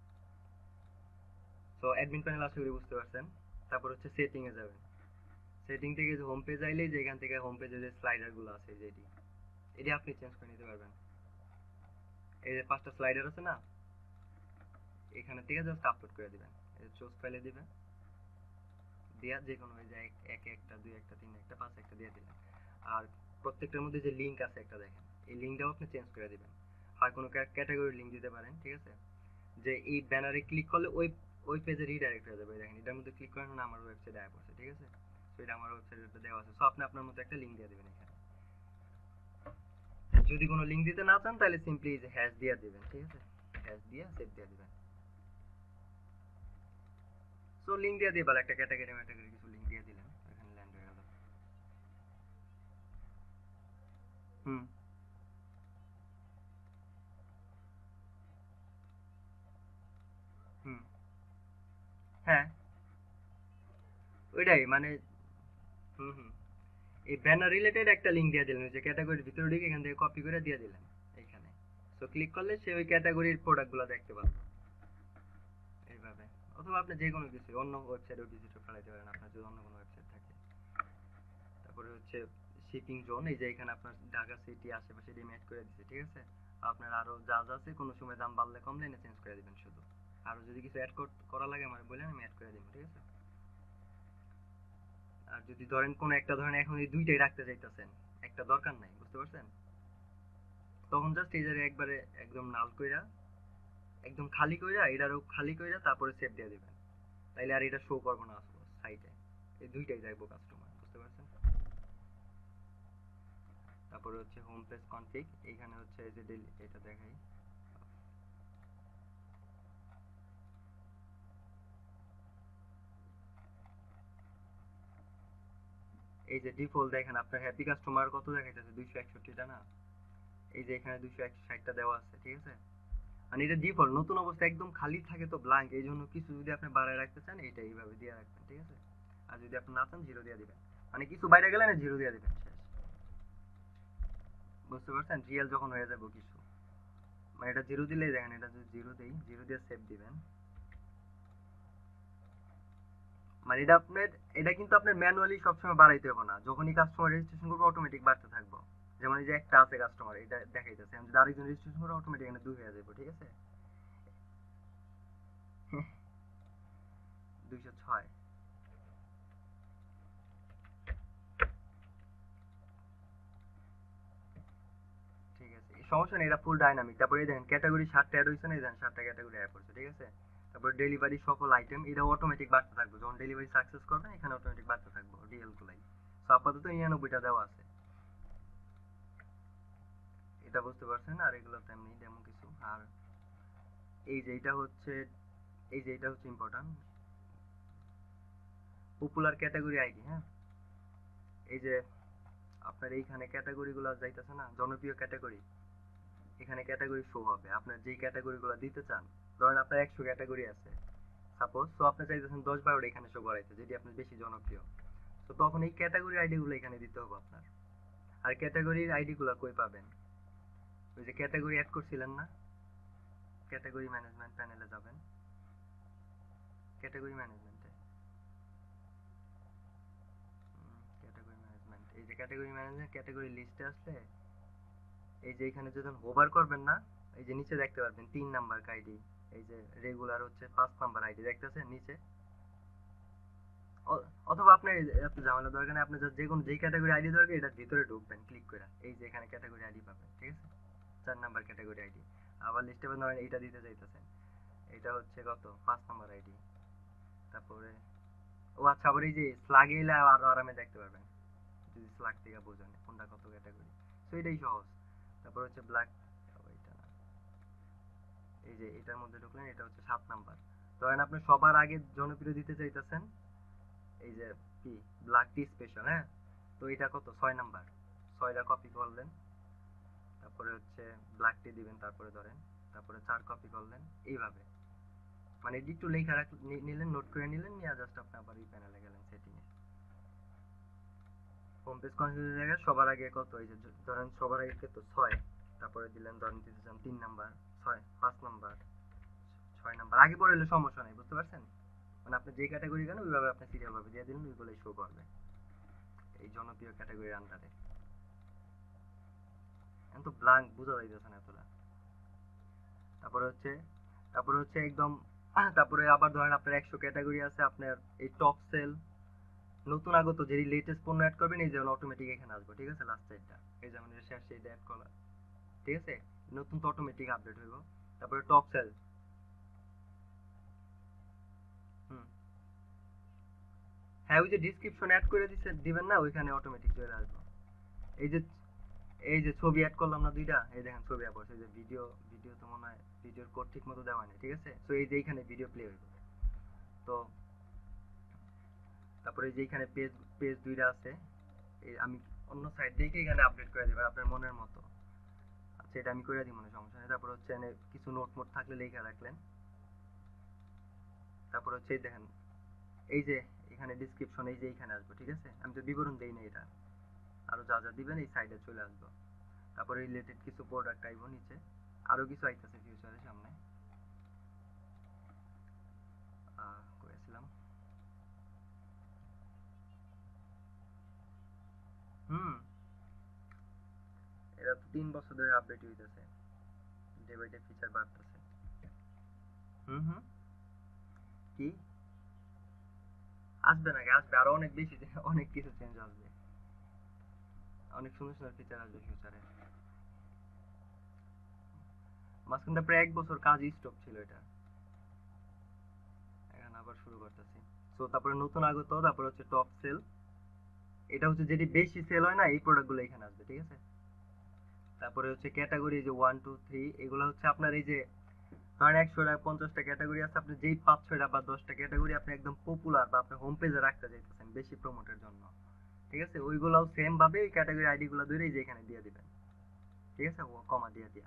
সো অ্যাডমিন প্যানেল আশা করি বুঝতে পারছেন। তারপর হচ্ছে সেটিং এ যাবেন। সেটিং থেকে যে হোম পেজ আইলেই যে এখান থেকে হোম পেজে যে স্লাইডারগুলো আছে যেটি এটি আপনি চেঞ্জ করে নিতে পারবেন। এই যে পাঁচটা স্লাইডার আছে না? এখানে থেকে জাস্ট আপলোড করে দিবেন। চোজ ফাইলে দিবেন। দিয়া যে কোনো ওই যে এক এক, একটা, দুই, একটা, তিন, একটা, পাঁচ, একটা দিয়ে দিলেন। আর প্রত্যেকটার মধ্যে যে লিংক আছে একটা দেখেন। এই লিংকটাও আপনি চেঞ্জ করে দিবেন। হয় কোনো ক্যাটাগরি লিংক দিতে পারেন, ঠিক আছে? যে এই ব্যানারে ক্লিক করলে ওই ওই পেজে রিডাইরেক্ট হয়ে যাবে। দেখেন, এটার মধ্যে ক্লিক করেন আমার ওয়েবসাইটে অ্যাপ আছে ঠিক আছে? তো এটা আমার ওয়েবসাইটে দেওয়া আছে। সো আপনি আপনার মতো একটা লিংক দিয়ে দেবেন এখানে। যদি কোনো লিংক দিতে না চান, তাহলে সিম্পলি হ্যাশ দিয়ে দিবেন, ঠিক আছে? হ্যাশ দিয়ে সেভ দিয়ে দিবেন। সো লিংক দিয়ে দিয়ে একটা ক্যাটাগরি ম্যাটাগরি কিছু লিংক দিয়ে দিলেন এখানে ল্যান্ড হয়ে গেল। হুম। হ্যাঁ। ওইটাই মানে হুম হুম। এই ব্যানার রিলেটেড একটা লিংক দিয়ে দিলেন যে ক্যাটাগরির ভিতরে ঢুকে এখান থেকে কপি করে দিয়ে দিলেন এইখানে। সো ক্লিক করলে সে ওই ক্যাটাগরির প্রোডাক্টগুলো দেখতে পাবে। অথবা আপনি যে কোনো কিছু, অন্য ওয়েবসাইটেও ভিজিট ফেলাইতে পারেন, আপনার যদি অন্য কোনো ওয়েবসাইট থাকে। তারপরে হচ্ছে শিপিং জোন এই যে এখানে আপনার ঢাকা সিটি আশেপাশে ম্যাচ করে দিচ্ছে ঠিক আছে? আপনার আরও যা যা আছে, কোনো সময় দাম বাড়লে কমলে এনে চেঞ্জ করে দিবেন শুধু। আরও যদি কিছু অ্যাড করা লাগে আমার বলেন আমি অ্যাড করে দিব, ঠিক আছে? আর যদি ধরেন কোন একটা ধরেন এখন এই দুইটাই রাখতে চাইতেছেন, একটা দরকার নাই, বুঝতে পারছেন? তখন জাস্ট এই জায়গায় একবারে একদম নাল কইরা একদম খালি কইরা, এটারও খালি কইরা তারপরে সেভ দিয়ে দিবেন। তাইলে আর এটা শো করব না সাইটে এই দুইটাই যাইবো কাস্টমার বুঝতে পারছেন? তারপরে হচ্ছে হোম পেজ কনফিগ এইখানে হচ্ছে এই যে এটা দেখাই। এই যে ডিফল্ট দেখেন, আপনার হ্যাপি কাস্টমার কত দেখাইতেছে? দুইশো একষট্টিটা না? এই যে এখানে দুইশো একশো দেওয়া আছে, ঠিক আছে? মানে এটা ডিফল্ট নতুন অবস্থা, একদম খালি থাকে তো ব্ল্যাঙ্ক এই জন্য কিছু যদি আপনি বাড়ায় রাখতে চান এটা এইভাবে দিয়ে রাখবেন, ঠিক আছে? আর যদি আপনি না চান জিরো দিয়ে দিবেন। মানে কিছু বাইরে গেলে না জিরো দিয়ে দিবেন বুঝতে পারছেন? রিয়েল যখন হয়ে যাবে কিছু। মানে এটা জিরো দিলেই দেখেন, এটা যদি জিরো দেই জিরো দিয়ে সেভ দিবেন। মানে এটা আপনার, এটা কিন্তু আপনার ম্যানুয়ালি সবসময় বাড়াইতে হবে না। যখনই কাস্টমার রেজিস্ট্রেশন করবে অটোমেটিক বাড়তে থাকব। যেমন এই যে একটা আছে কাস্টমার এটা দেখাইতেছে। আমি যদি আরেকজন রেজিস্ট্রেশন করে অটোমেটিক এখানে দুই হয়ে যাবে ঠিক আছে? <laughs> দুইশো ছয়। সমস্যা নেই, এটা ফুল ডাইনামিক তারপরে এই ক্যাটাগরি সাতটা অ্যাড হয়েছে না, এই দেখেন সাতটা ক্যাটাগরি অ্যাড করছে, ঠিক আছে? তারপর ডেলিভারি সকল আইটেম এটা অটোমেটিক বাড়তে থাকবে। যখন ডেলিভারি সাকসেস করবেন এখানে অটোমেটিক বাড়তে থাকবে রিয়েল গুলাই। তো আপাতত নিরানব্বইটা দেওয়া আছে। এটা বুঝতে পারছেন, আর এগুলো তেমনি যেমন কিছু। আর এই যে এটা হচ্ছে, এই যে এটা হচ্ছে ইম্পর্টেন্ট পপুলার ক্যাটাগরি আইডি হ্যাঁ? এই যে আপনার এইখানে ক্যাটাগরিগুলো যাইতেছে না, জনপ্রিয় ক্যাটাগরি এখানে ক্যাটাগরি শো হবে। আপনার যেই ক্যাটাগরিগুলো দিতে চান, ধরেন আপনার একশো ক্যাটাগরি আছে। সাপোজ তো আপনি চাইতেছেন দশ বারোটা এখানে শো করাইতে যেটি আপনার বেশি জনপ্রিয়। তো তখন এই ক্যাটাগরি আইডিগুলো এখানে দিতে হবে আপনার। আর ক্যাটাগরির আইডিগুলো কই পাবেন? ওই যে ক্যাটাগরি অ্যাড করছিলেন না? ক্যাটাগরি ম্যানেজমেন্ট প্যানেলে যাবেন। ক্যাটাগরি ম্যানেজমেন্টে ক্যাটাগরি ম্যানেজমেন্ট এই যে ক্যাটাগরি ম্যানেজমেন্ট ক্যাটাগরি লিস্টে আসলে এই যে এখানে যখন হোভার করবেন না, এই যে নিচে দেখতে পারবেন, তিন নাম্বার আইডি এই যে রেগুলার হচ্ছে পাঁচ নাম্বার আইডি দেখতেছেন নিচে? অথবা আপনার এত ঝামেলা দরকার নেই, আপনি যে কোনো যেই ক্যাটাগরি আইডি দরকার, এটার ভিতরে ঢুকবেন ক্লিক করে। এই যে এখানে ক্যাটাগরি আইডি পাবেন, ঠিক আছে? চার নাম্বার ক্যাটাগরি আইডি আবার লিস্টে ধরেন এইটা দিতে চাইতেছেন এটা হচ্ছে কত? পাঁচ নাম্বার আইডি তারপরে, ও আচ্ছা আবার এই যে স্লাগ এলে আরও আরামে দেখতে পারবেন। যদি স্লাগ থেকে বোঝেন কোনটা কত ক্যাটাগরি তো এটাই সহজ। তারপর হচ্ছে ব্ল্যাক এই যে এটার মধ্যে ঢুকলেন, এটা হচ্ছে সাত নাম্বার। ধরেন আপনি সবার আগে জনপ্রিয় দিতে চাইতেছেন এই যে কি? ব্ল্যাক টি স্পেশাল হ্যাঁ? তো এটা কত? ছয় নাম্বার। ছয়টা কপি করলেন। তারপরে হচ্ছে ব্ল্যাক টি দিবেন, তারপরে ধরেন, তারপরে চার কপি করলেন এইভাবে। মানে একটু লেখা রাখ নিলেন নোট করে নিলেন, নিয়ে জাস্ট আপনি আবার এই প্যানেলে গেলেন সেটিং এ। হোম পেজ কনফিগার জায়গায় সবার আগে কত? এই যে ধরেন সবার আগে কত? ছয়। তারপরে দিলেন, ধরেন দিতে তিন নাম্বার ছয়, পাঁচ নাম্বার ছয় নাম্বার আগে পরে হলে সমস্যা নেই, বুঝতে পারছেন? মানে আপনি যে ক্যাটাগরি কেন, ওইভাবে আপনি সিরিয়াল ভাবে দিয়ে দিলেন, ওইগুলোই শো করবে। এই জনপ্রিয় ক্যাটাগরির আন্ডারে এখন তো ব্লাঙ্ক বোঝা যাইতেছে না এতটা। তারপরে হচ্ছে তারপরে হচ্ছে একদম, <clears throat> তারপরে আবার ধরেন আপনার একশো ক্যাটাগরি আছে, আপনার এই টপ সেল নতুন আগত যে লেটেস্ট পণ্য অ্যাড করবেন, এই যেমন অটোমেটিক এখানে আসবে, ঠিক আছে? লাস্ট সাইডটা এই যেমন শেষ সেইটা অ্যাড করা। ঠিক আছে? নতুন তো অটোমেটিক আপডেট হইব। তারপরে টপ সেল হ্যাঁ ওই যে ডিসক্রিপশন অ্যাড করে দিছে, দিবেন না, ওইখানে অটোমেটিক চলে আসবে। এই যে এই যে ছবি অ্যাড করলাম না দুইটা, এই দেখেন ছবি অ্যাড করছে যে ভিডিও ভিডিও তো মনে হয় ভিডিওর কোড ঠিক মতো দেওয়া নেই ঠিক আছে? তো এই যে এইখানে ভিডিও প্লে হইব। তো, তারপরে যে এইখানে পেজ পেজ দুইটা আছে, এই আমি অন্য সাইড থেকে এখানে আপডেট করে দেবেন আপনার মনের মতো। আচ্ছা এটা আমি করে দিই, মনে সমস্যা নেই। তারপর হচ্ছে এনে কিছু নোট মোট থাকলে লেখা রাখলেন। তারপর হচ্ছে দেখেন, এই যে এখানে ডিসক্রিপশন এই যে এইখানে আসবে, ঠিক আছে? আমি তো বিবরণ দেই না এটা। আরও যা যা দিবেন এই সাইডে চলে আসবে। তারপরে রিলেটেড কিছু প্রোডাক্ট আইব নিচে। আরও কিছু আইতেছে ফিউচারের সামনে। করেছিলাম হুম। এটা তো তিন বছর ধরে আপডেট হইতেছে। ডে বাই ডে ফিচার বাড়তেছে। হুম হুম। কি? আসবে নাকি? আসবে। আরও অনেক বেশি, অনেক কিছু চেঞ্জ আসবে। অনেক সুন্দর সুন্দর ফিচার আসবে ফিউচারে প্রায় এক বছর কাজ স্টপ ছিল এটা। এখন আবার শুরু করতেছি। তো তারপরে নতুন আগত হচ্ছে টপ সেল এটা হচ্ছে যেটি বেশি সেল হয় না, এই প্রোডাক্টগুলো এখানে আসবে, ঠিক আছে? তারপরে হচ্ছে ক্যাটাগরি যে ওয়ান টু থ্রি এগুলো হচ্ছে আপনার এই যে, ধরেন একশোটা, পঞ্চাশটা ক্যাটাগরি আছে, আপনি যেই পাঁচ ছয়টা বা দশটা ক্যাটাগরি আপনি একদম পপুলার বা আপনি হোম পেজে রাখতে চাইতেছেন, বেশি প্রমোটের জন্য। ঠিক আছে? ওইগুলোও সেম ভাবে ওই ক্যাটাগরি আইডি গুলো ধরেই যে এখানে দিয়ে দিবেন। ঠিক আছে? কমা দিয়ে দিয়া।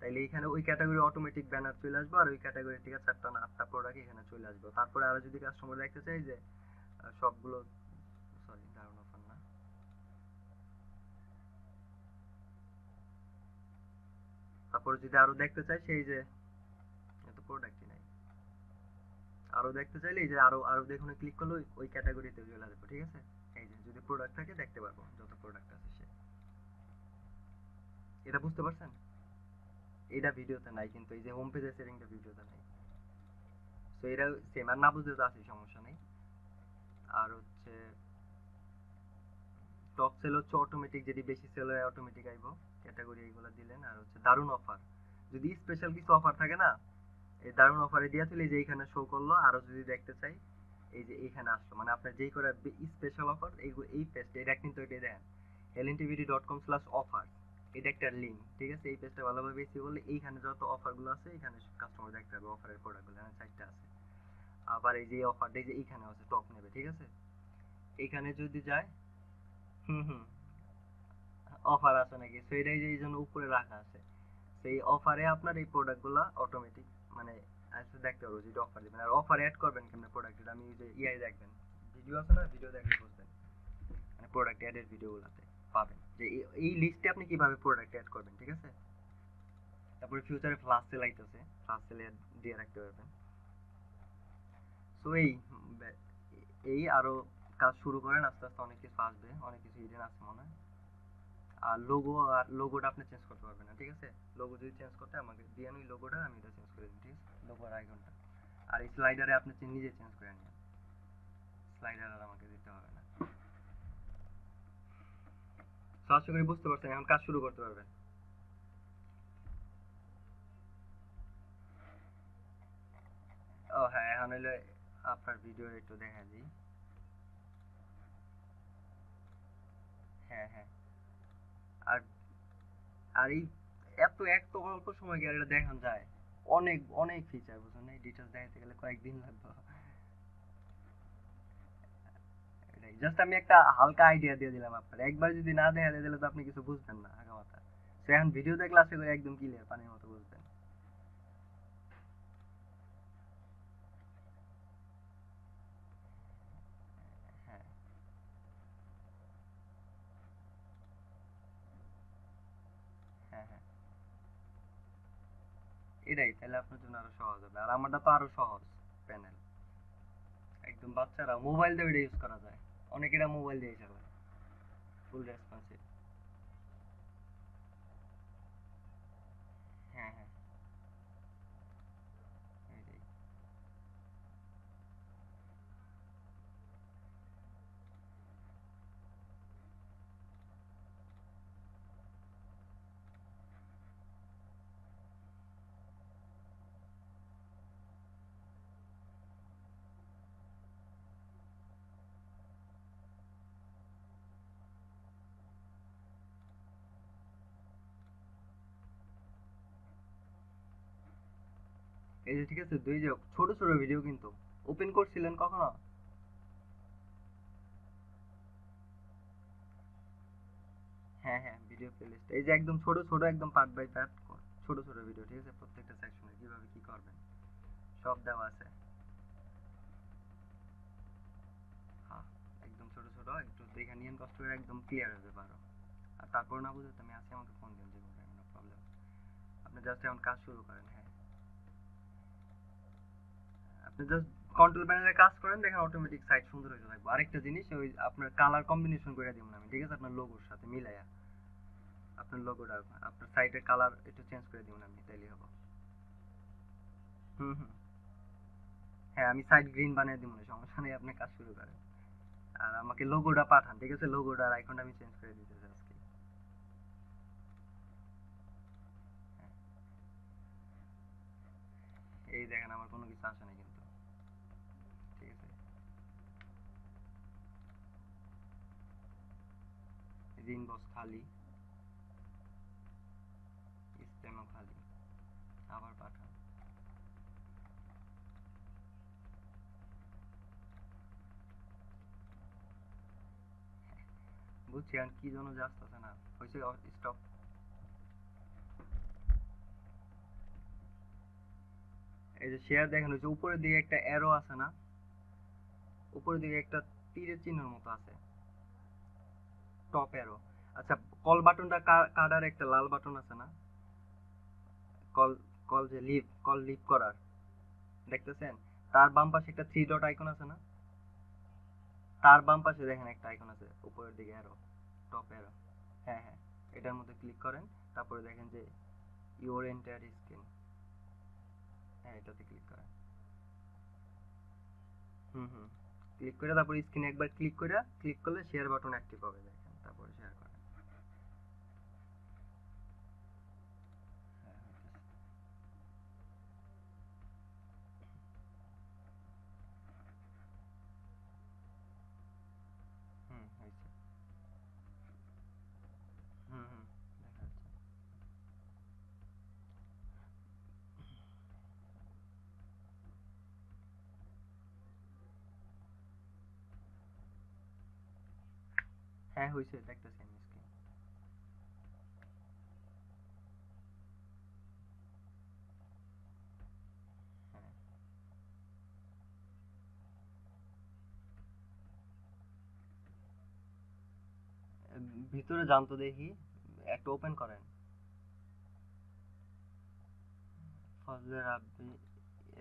তাইলে এখানে ওই ক্যাটাগরি অটোমেটিক ব্যানার চলে আসবে আর ওই ক্যাটাগরি থেকে চারটা না আটটা প্রোডাক্ট এখানে চলে আসবে। তারপরে আরও যদি কাস্টমার দেখতে চাই যে সবগুলো সরি দারুণ অফার না তারপরে যদি আরও দেখতে চাই সেই যে, এত প্রোডাক্টই নাই। আরও দেখতে চাইলে এই যে আরও আরও দেখুন ক্লিক করলে ওই- ক্যাটাগরিতে চলে আসবে, ঠিক আছে? যদি প্রোডাক্ট থাকে, দেখতে পারব যত প্রোডাক্ট আছে সে। এটা বুঝতে পারছেন? এটা ভিডিওতে নাই, কিন্তু এই যে হোম সেটিংটা ভিডিওতে নাই। এটা সেম আর না বুঝতে তো আছে সমস্যা নেই। আর হচ্ছে টপ সেল হচ্ছে অটোমেটিক যদি বেশি সেল হয় অটোমেটিক আইব। ক্যাটাগরি এইগুলো দিলেন, আর হচ্ছে দারুণ অফার যদি স্পেশাল কিছু অফার থাকে না, এই দারুণ অফারে দিয়েছিল এই যে এইখানে শো করল, আরও যদি দেখতে চাই এই যে এইখানে আসলো মানে আপনার যেই করে স্পেশাল অফার এই পেজটা এটা কিন্তু এটা দেখেন LNTVD dot com slash offer এটা একটা লিঙ্ক ঠিক আছে? এই পেজটা ভালোভাবে বেশি বললে এইখানে যত অফারগুলো আছে এখানে কাস্টমার দেখতে পাবে অফারের প্রোডাক্টগুলো, এখানে চারটা আছে। আবার এই যে অফারটা এই যে এইখানে আছে টপ নেবে, ঠিক আছে? এইখানে যদি যায়, হুম হুম অফার আছে নাকি? তো এটাই যে, এই জন্য উপরে রাখা আছে। সেই অফারে আপনার এই প্রোডাক্টগুলা অটোমেটিক মানে আসলে দেখতে পারব যেটা অফার দিবেন আর অফার অ্যাড করবেন কেমন? প্রোডাক্ট আমি যে ইআই দেখবেন। ভিডিও আছে না? ভিডিও দেখলে বুঝবেন। মানে প্রোডাক্ট অ্যাডের ভিডিওগুলোতে পাবেন। যে এই- লিস্টে আপনি কীভাবে প্রোডাক্ট অ্যাড করবেন, ঠিক আছে? তারপরে ফিউচারে ফ্লাশ সেল আইতেছে। ফ্লাশ সেল দিয়ে রাখতে পারবেন। সো এই এই আরও কাজ শুরু করেন। আস্তে আস্তে অনেক কিছু আসবে। অনেক কিছু হিডেন আছে মনে হয়। আর লোগো আর লোগোটা আপনি চেঞ্জ করতে পারবেন না, ঠিক আছে? লোগো যদি চেঞ্জ করতে আমাকে দিয়ে ওই লোগোটা আমি এটা চেঞ্জ করে দিই, ঠিক আছে? আইকনটা আর এই স্লাইডারে আপনি নিজে চেঞ্জ করে নিন। স্লাইডার আর আমাকে দিতে হবে না। তো আশা করি বুঝতে পারছেন, এখন কাজ শুরু করতে পারবেন। ও হ্যাঁ এখন হলে আপনার ভিডিও একটু দেখা দিই। হ্যাঁ হ্যাঁ। আর আর এই এত এত অল্প সময় গিয়ে এটা দেখানো যায়? অনেক অনেক ফিচার বুঝুন এই ডিটেলস দেখাতে গেলে কয়েকদিন লাগবে। জাস্ট আমি একটা হালকা আইডিয়া দিয়ে দিলাম আপনার। একবার যদি না দেখা দিয়ে তাহলে তো আপনি কিছু বুঝবেন না আগা মাথা তো এখন ভিডিও দেখলে আশা করি একদম ক্লিয়ার পানির মতো বুঝবেন। এটাই, তাহলে আপনার জন্য আরও সহজ হবে। আর আমারটা তো আরও সহজ প্যানেল একদম বাচ্চারা মোবাইল দিয়ে এটা ইউজ করা যায়। অনেকেরা মোবাইল দিয়ে চালায় ফুল রেসপন্সিভ হ্যাঁ হ্যাঁ এটাই এই যে ঠিক আছে, দুই যে ছোট ছোট ভিডিও কিন্তু। ওপেন করছিলেন কখনো? হ্যাঁ হ্যাঁ ভিডিও প্লেলিস্ট এই যে একদম ছোট ছোট, একদম পার্ট বাই পার্ট ছোট ছোট ভিডিও ঠিক আছে? প্রত্যেকটা সেকশনে কীভাবে কি করবেন? সব দেওয়া আছে। হ্যাঁ একদম ছোট ছোট, একটু দেখে নিয়েন কষ্ট করে একদম ক্লিয়ার হয়ে যাবে আরও তারপর না বুঝে তুমি আসি আমাকে ফোন দিন, যে কোনো প্রবলেম আপনি জাস্ট এখন কাজ শুরু করেন হ্যাঁ। জাস্ট কন্ট্রোল প্যানেলে কাজ করেন, দেখেন অটোমেটিক সাইট সুন্দর হয়ে থাকবে। আরেকটা জিনিস, ওই আপনার কালার কম্বিনেশন করে দিব আমি, ঠিক আছে? আপনার লোগোর সাথে মিলাইয়া। আপনার লোগোটা আপনার সাইটের কালার একটু চেঞ্জ করে দিব আমি, তাইলে হবে। হুম হুম। হ্যাঁ আমি সাইড গ্রিন বানিয়ে দিব, সমস্যা নেই, আপনি কাজ শুরু করেন। আর আমাকে লোগোটা পাঠান, ঠিক আছে? লোগোটা আর আইকনটা আমি চেঞ্জ করে দিতে চাই আজকে। এই দেখেন, আমার কোনো কিছু আসে না কিন্তু ঠিক আছে ইনবক্স খালি স্প্যামও খালি আবার পাঠান। বুঝছি, আর কি জন্য আসতেছে না, হয়েছে স্টপ এই যে শেয়ার দেখেন হচ্ছে উপরের দিকে একটা অ্যারো আছে না, উপরের দিকে একটা তীরের চিহ্নের মতো আছে। টপ অ্যারো আচ্ছা কল বাটনটা কাটার একটা লাল বাটন আছে না? কল কল যে লিভ কল লিভ করার। দেখতেছেন? তার বাম পাশে একটা থ্রি ডট আইকন আছে না? তার বাম পাশে দেখেন একটা আইকন আছে, উপরের দিকে অ্যারো টপ অ্যারো হ্যাঁ হ্যাঁ এটার মধ্যে ক্লিক করেন, তারপরে দেখেন যে ইউর এন্টায়ার স্ক্রিন হ্যাঁ এটাতে ক্লিক করেন। হুম হুম ক্লিক করে তারপরে স্ক্রিনে একবার ক্লিক করে ক্লিক করলে শেয়ার বাটন অ্যাক্টিভ হবে দেখেন তারপরে শেয়ার করেন হ্যাঁ হইতেছে। হুম হয়েছে হুম হুম দেখা যাচ্ছে হ্যাঁ হয়েছে দেখতেছি আমি স্ক্রিন ভিতরে জানতো দেখি, একটা ওপেন করেন। ফজলে রাব্বি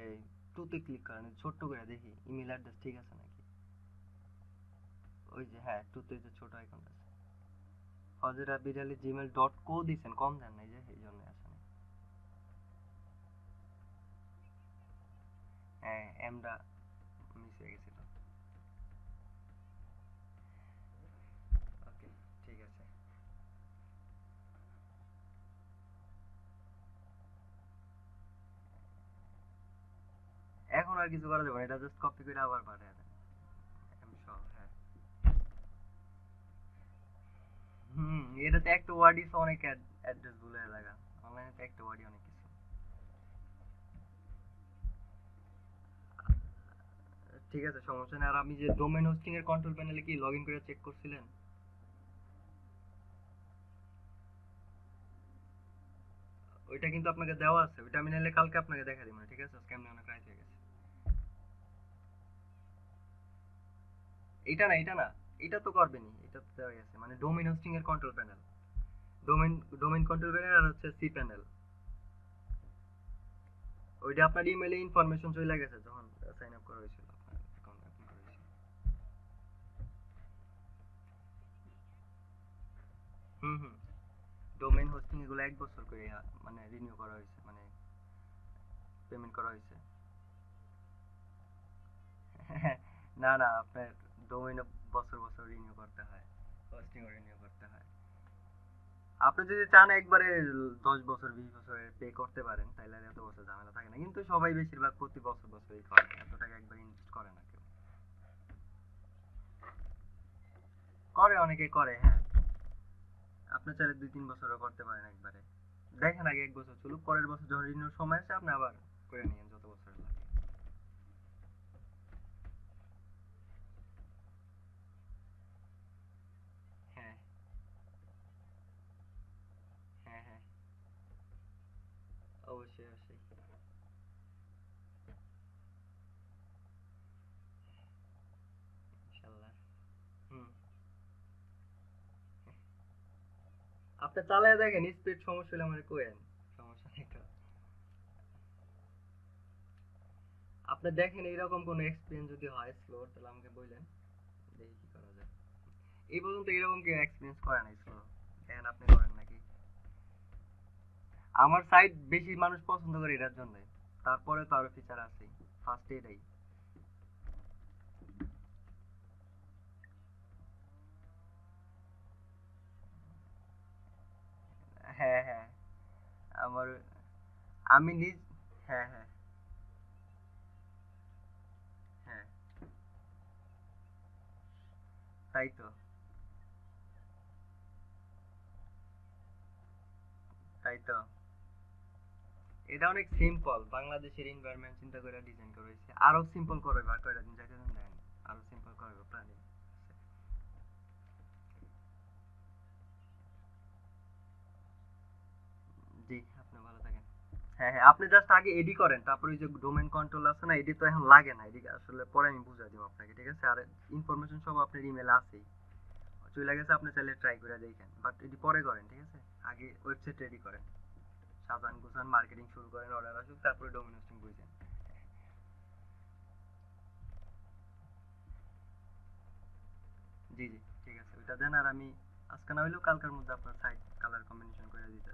এই টুতে ক্লিক করেন, ছোট্ট করে দেখি ইমেল অ্যাড্রেস ঠিক আছে নাকি? ওই যে হ্যাঁ টুতে যে ছোট আইকন আছে। Fazle Rabbi Gmail dot co দিছেন, কম দেন নাই যে, এই জন্য আসে নাই হ্যাঁ এমটা মিস হয়ে গেছিল। ঠিক আছে। এখন আর কিছু করা যাবে না, এটা জাস্ট কপি করে আবার পাঠিয়ে দেন আমি সব হ্যাঁ হুম, এটাতে একটা ওয়ার্ডই অনেক অ্যাড্রেস ভুলে লাগা। অনলাইনে তো একটা ওয়ার্ডই অনেক কিছু। ঠিক আছে, সমস্যা নেই। আর আমি যে ডোমেন হোস্টিং এর কন্ট্রোল প্যানেলে কি লগইন করে চেক করছিলেন? ওইটা কিন্তু আপনাকে দেওয়া আছে। ওইটা আমি নাহলে কালকে আপনাকে দেখা দিব। ঠিক আছে? আমি অনেক রাত হয়ে গেছে। এটা না এটা না। এটা তো করবেনই, এটা তো দেওয়াই আছে। মানে ডোমেন হোস্টিং এর control panel domain domain control panel আর হচ্ছে সি প্যানেল ওইটা আপনার ইমেলে ইনফরমেশন চলে গেছে, যখন সাইন আপ করা হয়েছিল হুম হুম। ডোমেইন হোস্টিং এগুলো এক বছর করে মানে রিনিউ করা হয়েছে মানে পেমেন্ট করা হয়েছে। <laughs> না না, আপনার ডোমেইন বছর বছর রিনিউ করতে হয় হোস্টিং রিনিউ করতে হয়। আপনি যদি চান একবারে দশ বছর, বিশ বছরের পে করতে পারেন তাহলে আর এত বছর ঝামেলা থাকে না। কিন্তু সবাই বেশিরভাগ প্রতি বছর বছরই করে, এত টাকা একবার ইনভেস্ট করে না কেউ। করে অনেকে করে হ্যাঁ। আপনি চাইলে দুই, তিন বছরও করতে পারেন একবারে। দেখেন আগে এক বছর চলুক, পরের বছর যখন রিনিউর সময় আসে, আপনি আবার করে নিয়েন যত বছর লাগে হ্যাঁ হ্যাঁ হ্যাঁ অবশ্যই অবশ্যই ইনশাল্লাহ হুম চালায় দেখেন স্পিড সমস্যা হলে আমার কোয়েন সমস্যা নেই তো। আপনি দেখেন এইরকম কোনো এক্সপিরিয়েন্স যদি হয় স্লো তাহলে আমাকে বললেন দেখি কি করা যায়। এই পর্যন্ত এরকম কেউ এক্সপিরিয়েন্স করে নাই স্লো দেখেন আপনি করেন নাকি? আমার সাইট বেশি মানুষ পছন্দ করে এটার জন্য। তারপরে তো আরও ফিচার আছে ফার্স্ট এটাই। হ্যাঁ হ্যাঁ। আমার আমি নিজ হ্যাঁ হ্যাঁ। হ্যাঁ। তাই তো। তাই তো। এটা অনেক সিম্পল বাংলাদেশের এনভায়রনমেন্ট চিন্তা করে ডিজাইন করা হয়েছে। আরও সিম্পল করবে বা কয়টা দিন যাইতে দেন আরও সিম্পল করবে প্ল্যানিং জি আপনি ভালো থাকেন। হ্যাঁ হ্যাঁ আপনি জাস্ট আগে এডি করেন, তারপরে যে ডোমেন কন্ট্রোল আছে না এডি তো এখন লাগে না এডি আসলে পরে আমি বুঝা দিব আপনাকে, ঠিক আছে? আর ইনফরমেশন সব আপনার আছেই। চলে গেছে, আপনি চাইলে ট্রাই করে দেখেন বাট এডি পরে করেন, ঠিক আছে? আগে ওয়েবসাইট রেডি করেন। সাজান গুছান মার্কেটিং শুরু করেন অর্ডার আসুক, তারপরে ডোমেন হোস্টিং বুঝেন জি জি, ঠিক আছে, ওইটা দেন, আর আমি আজকে না হইলেও কালকের মধ্যে আপনার সাইট কালার কম্বিনেশন করে দিতে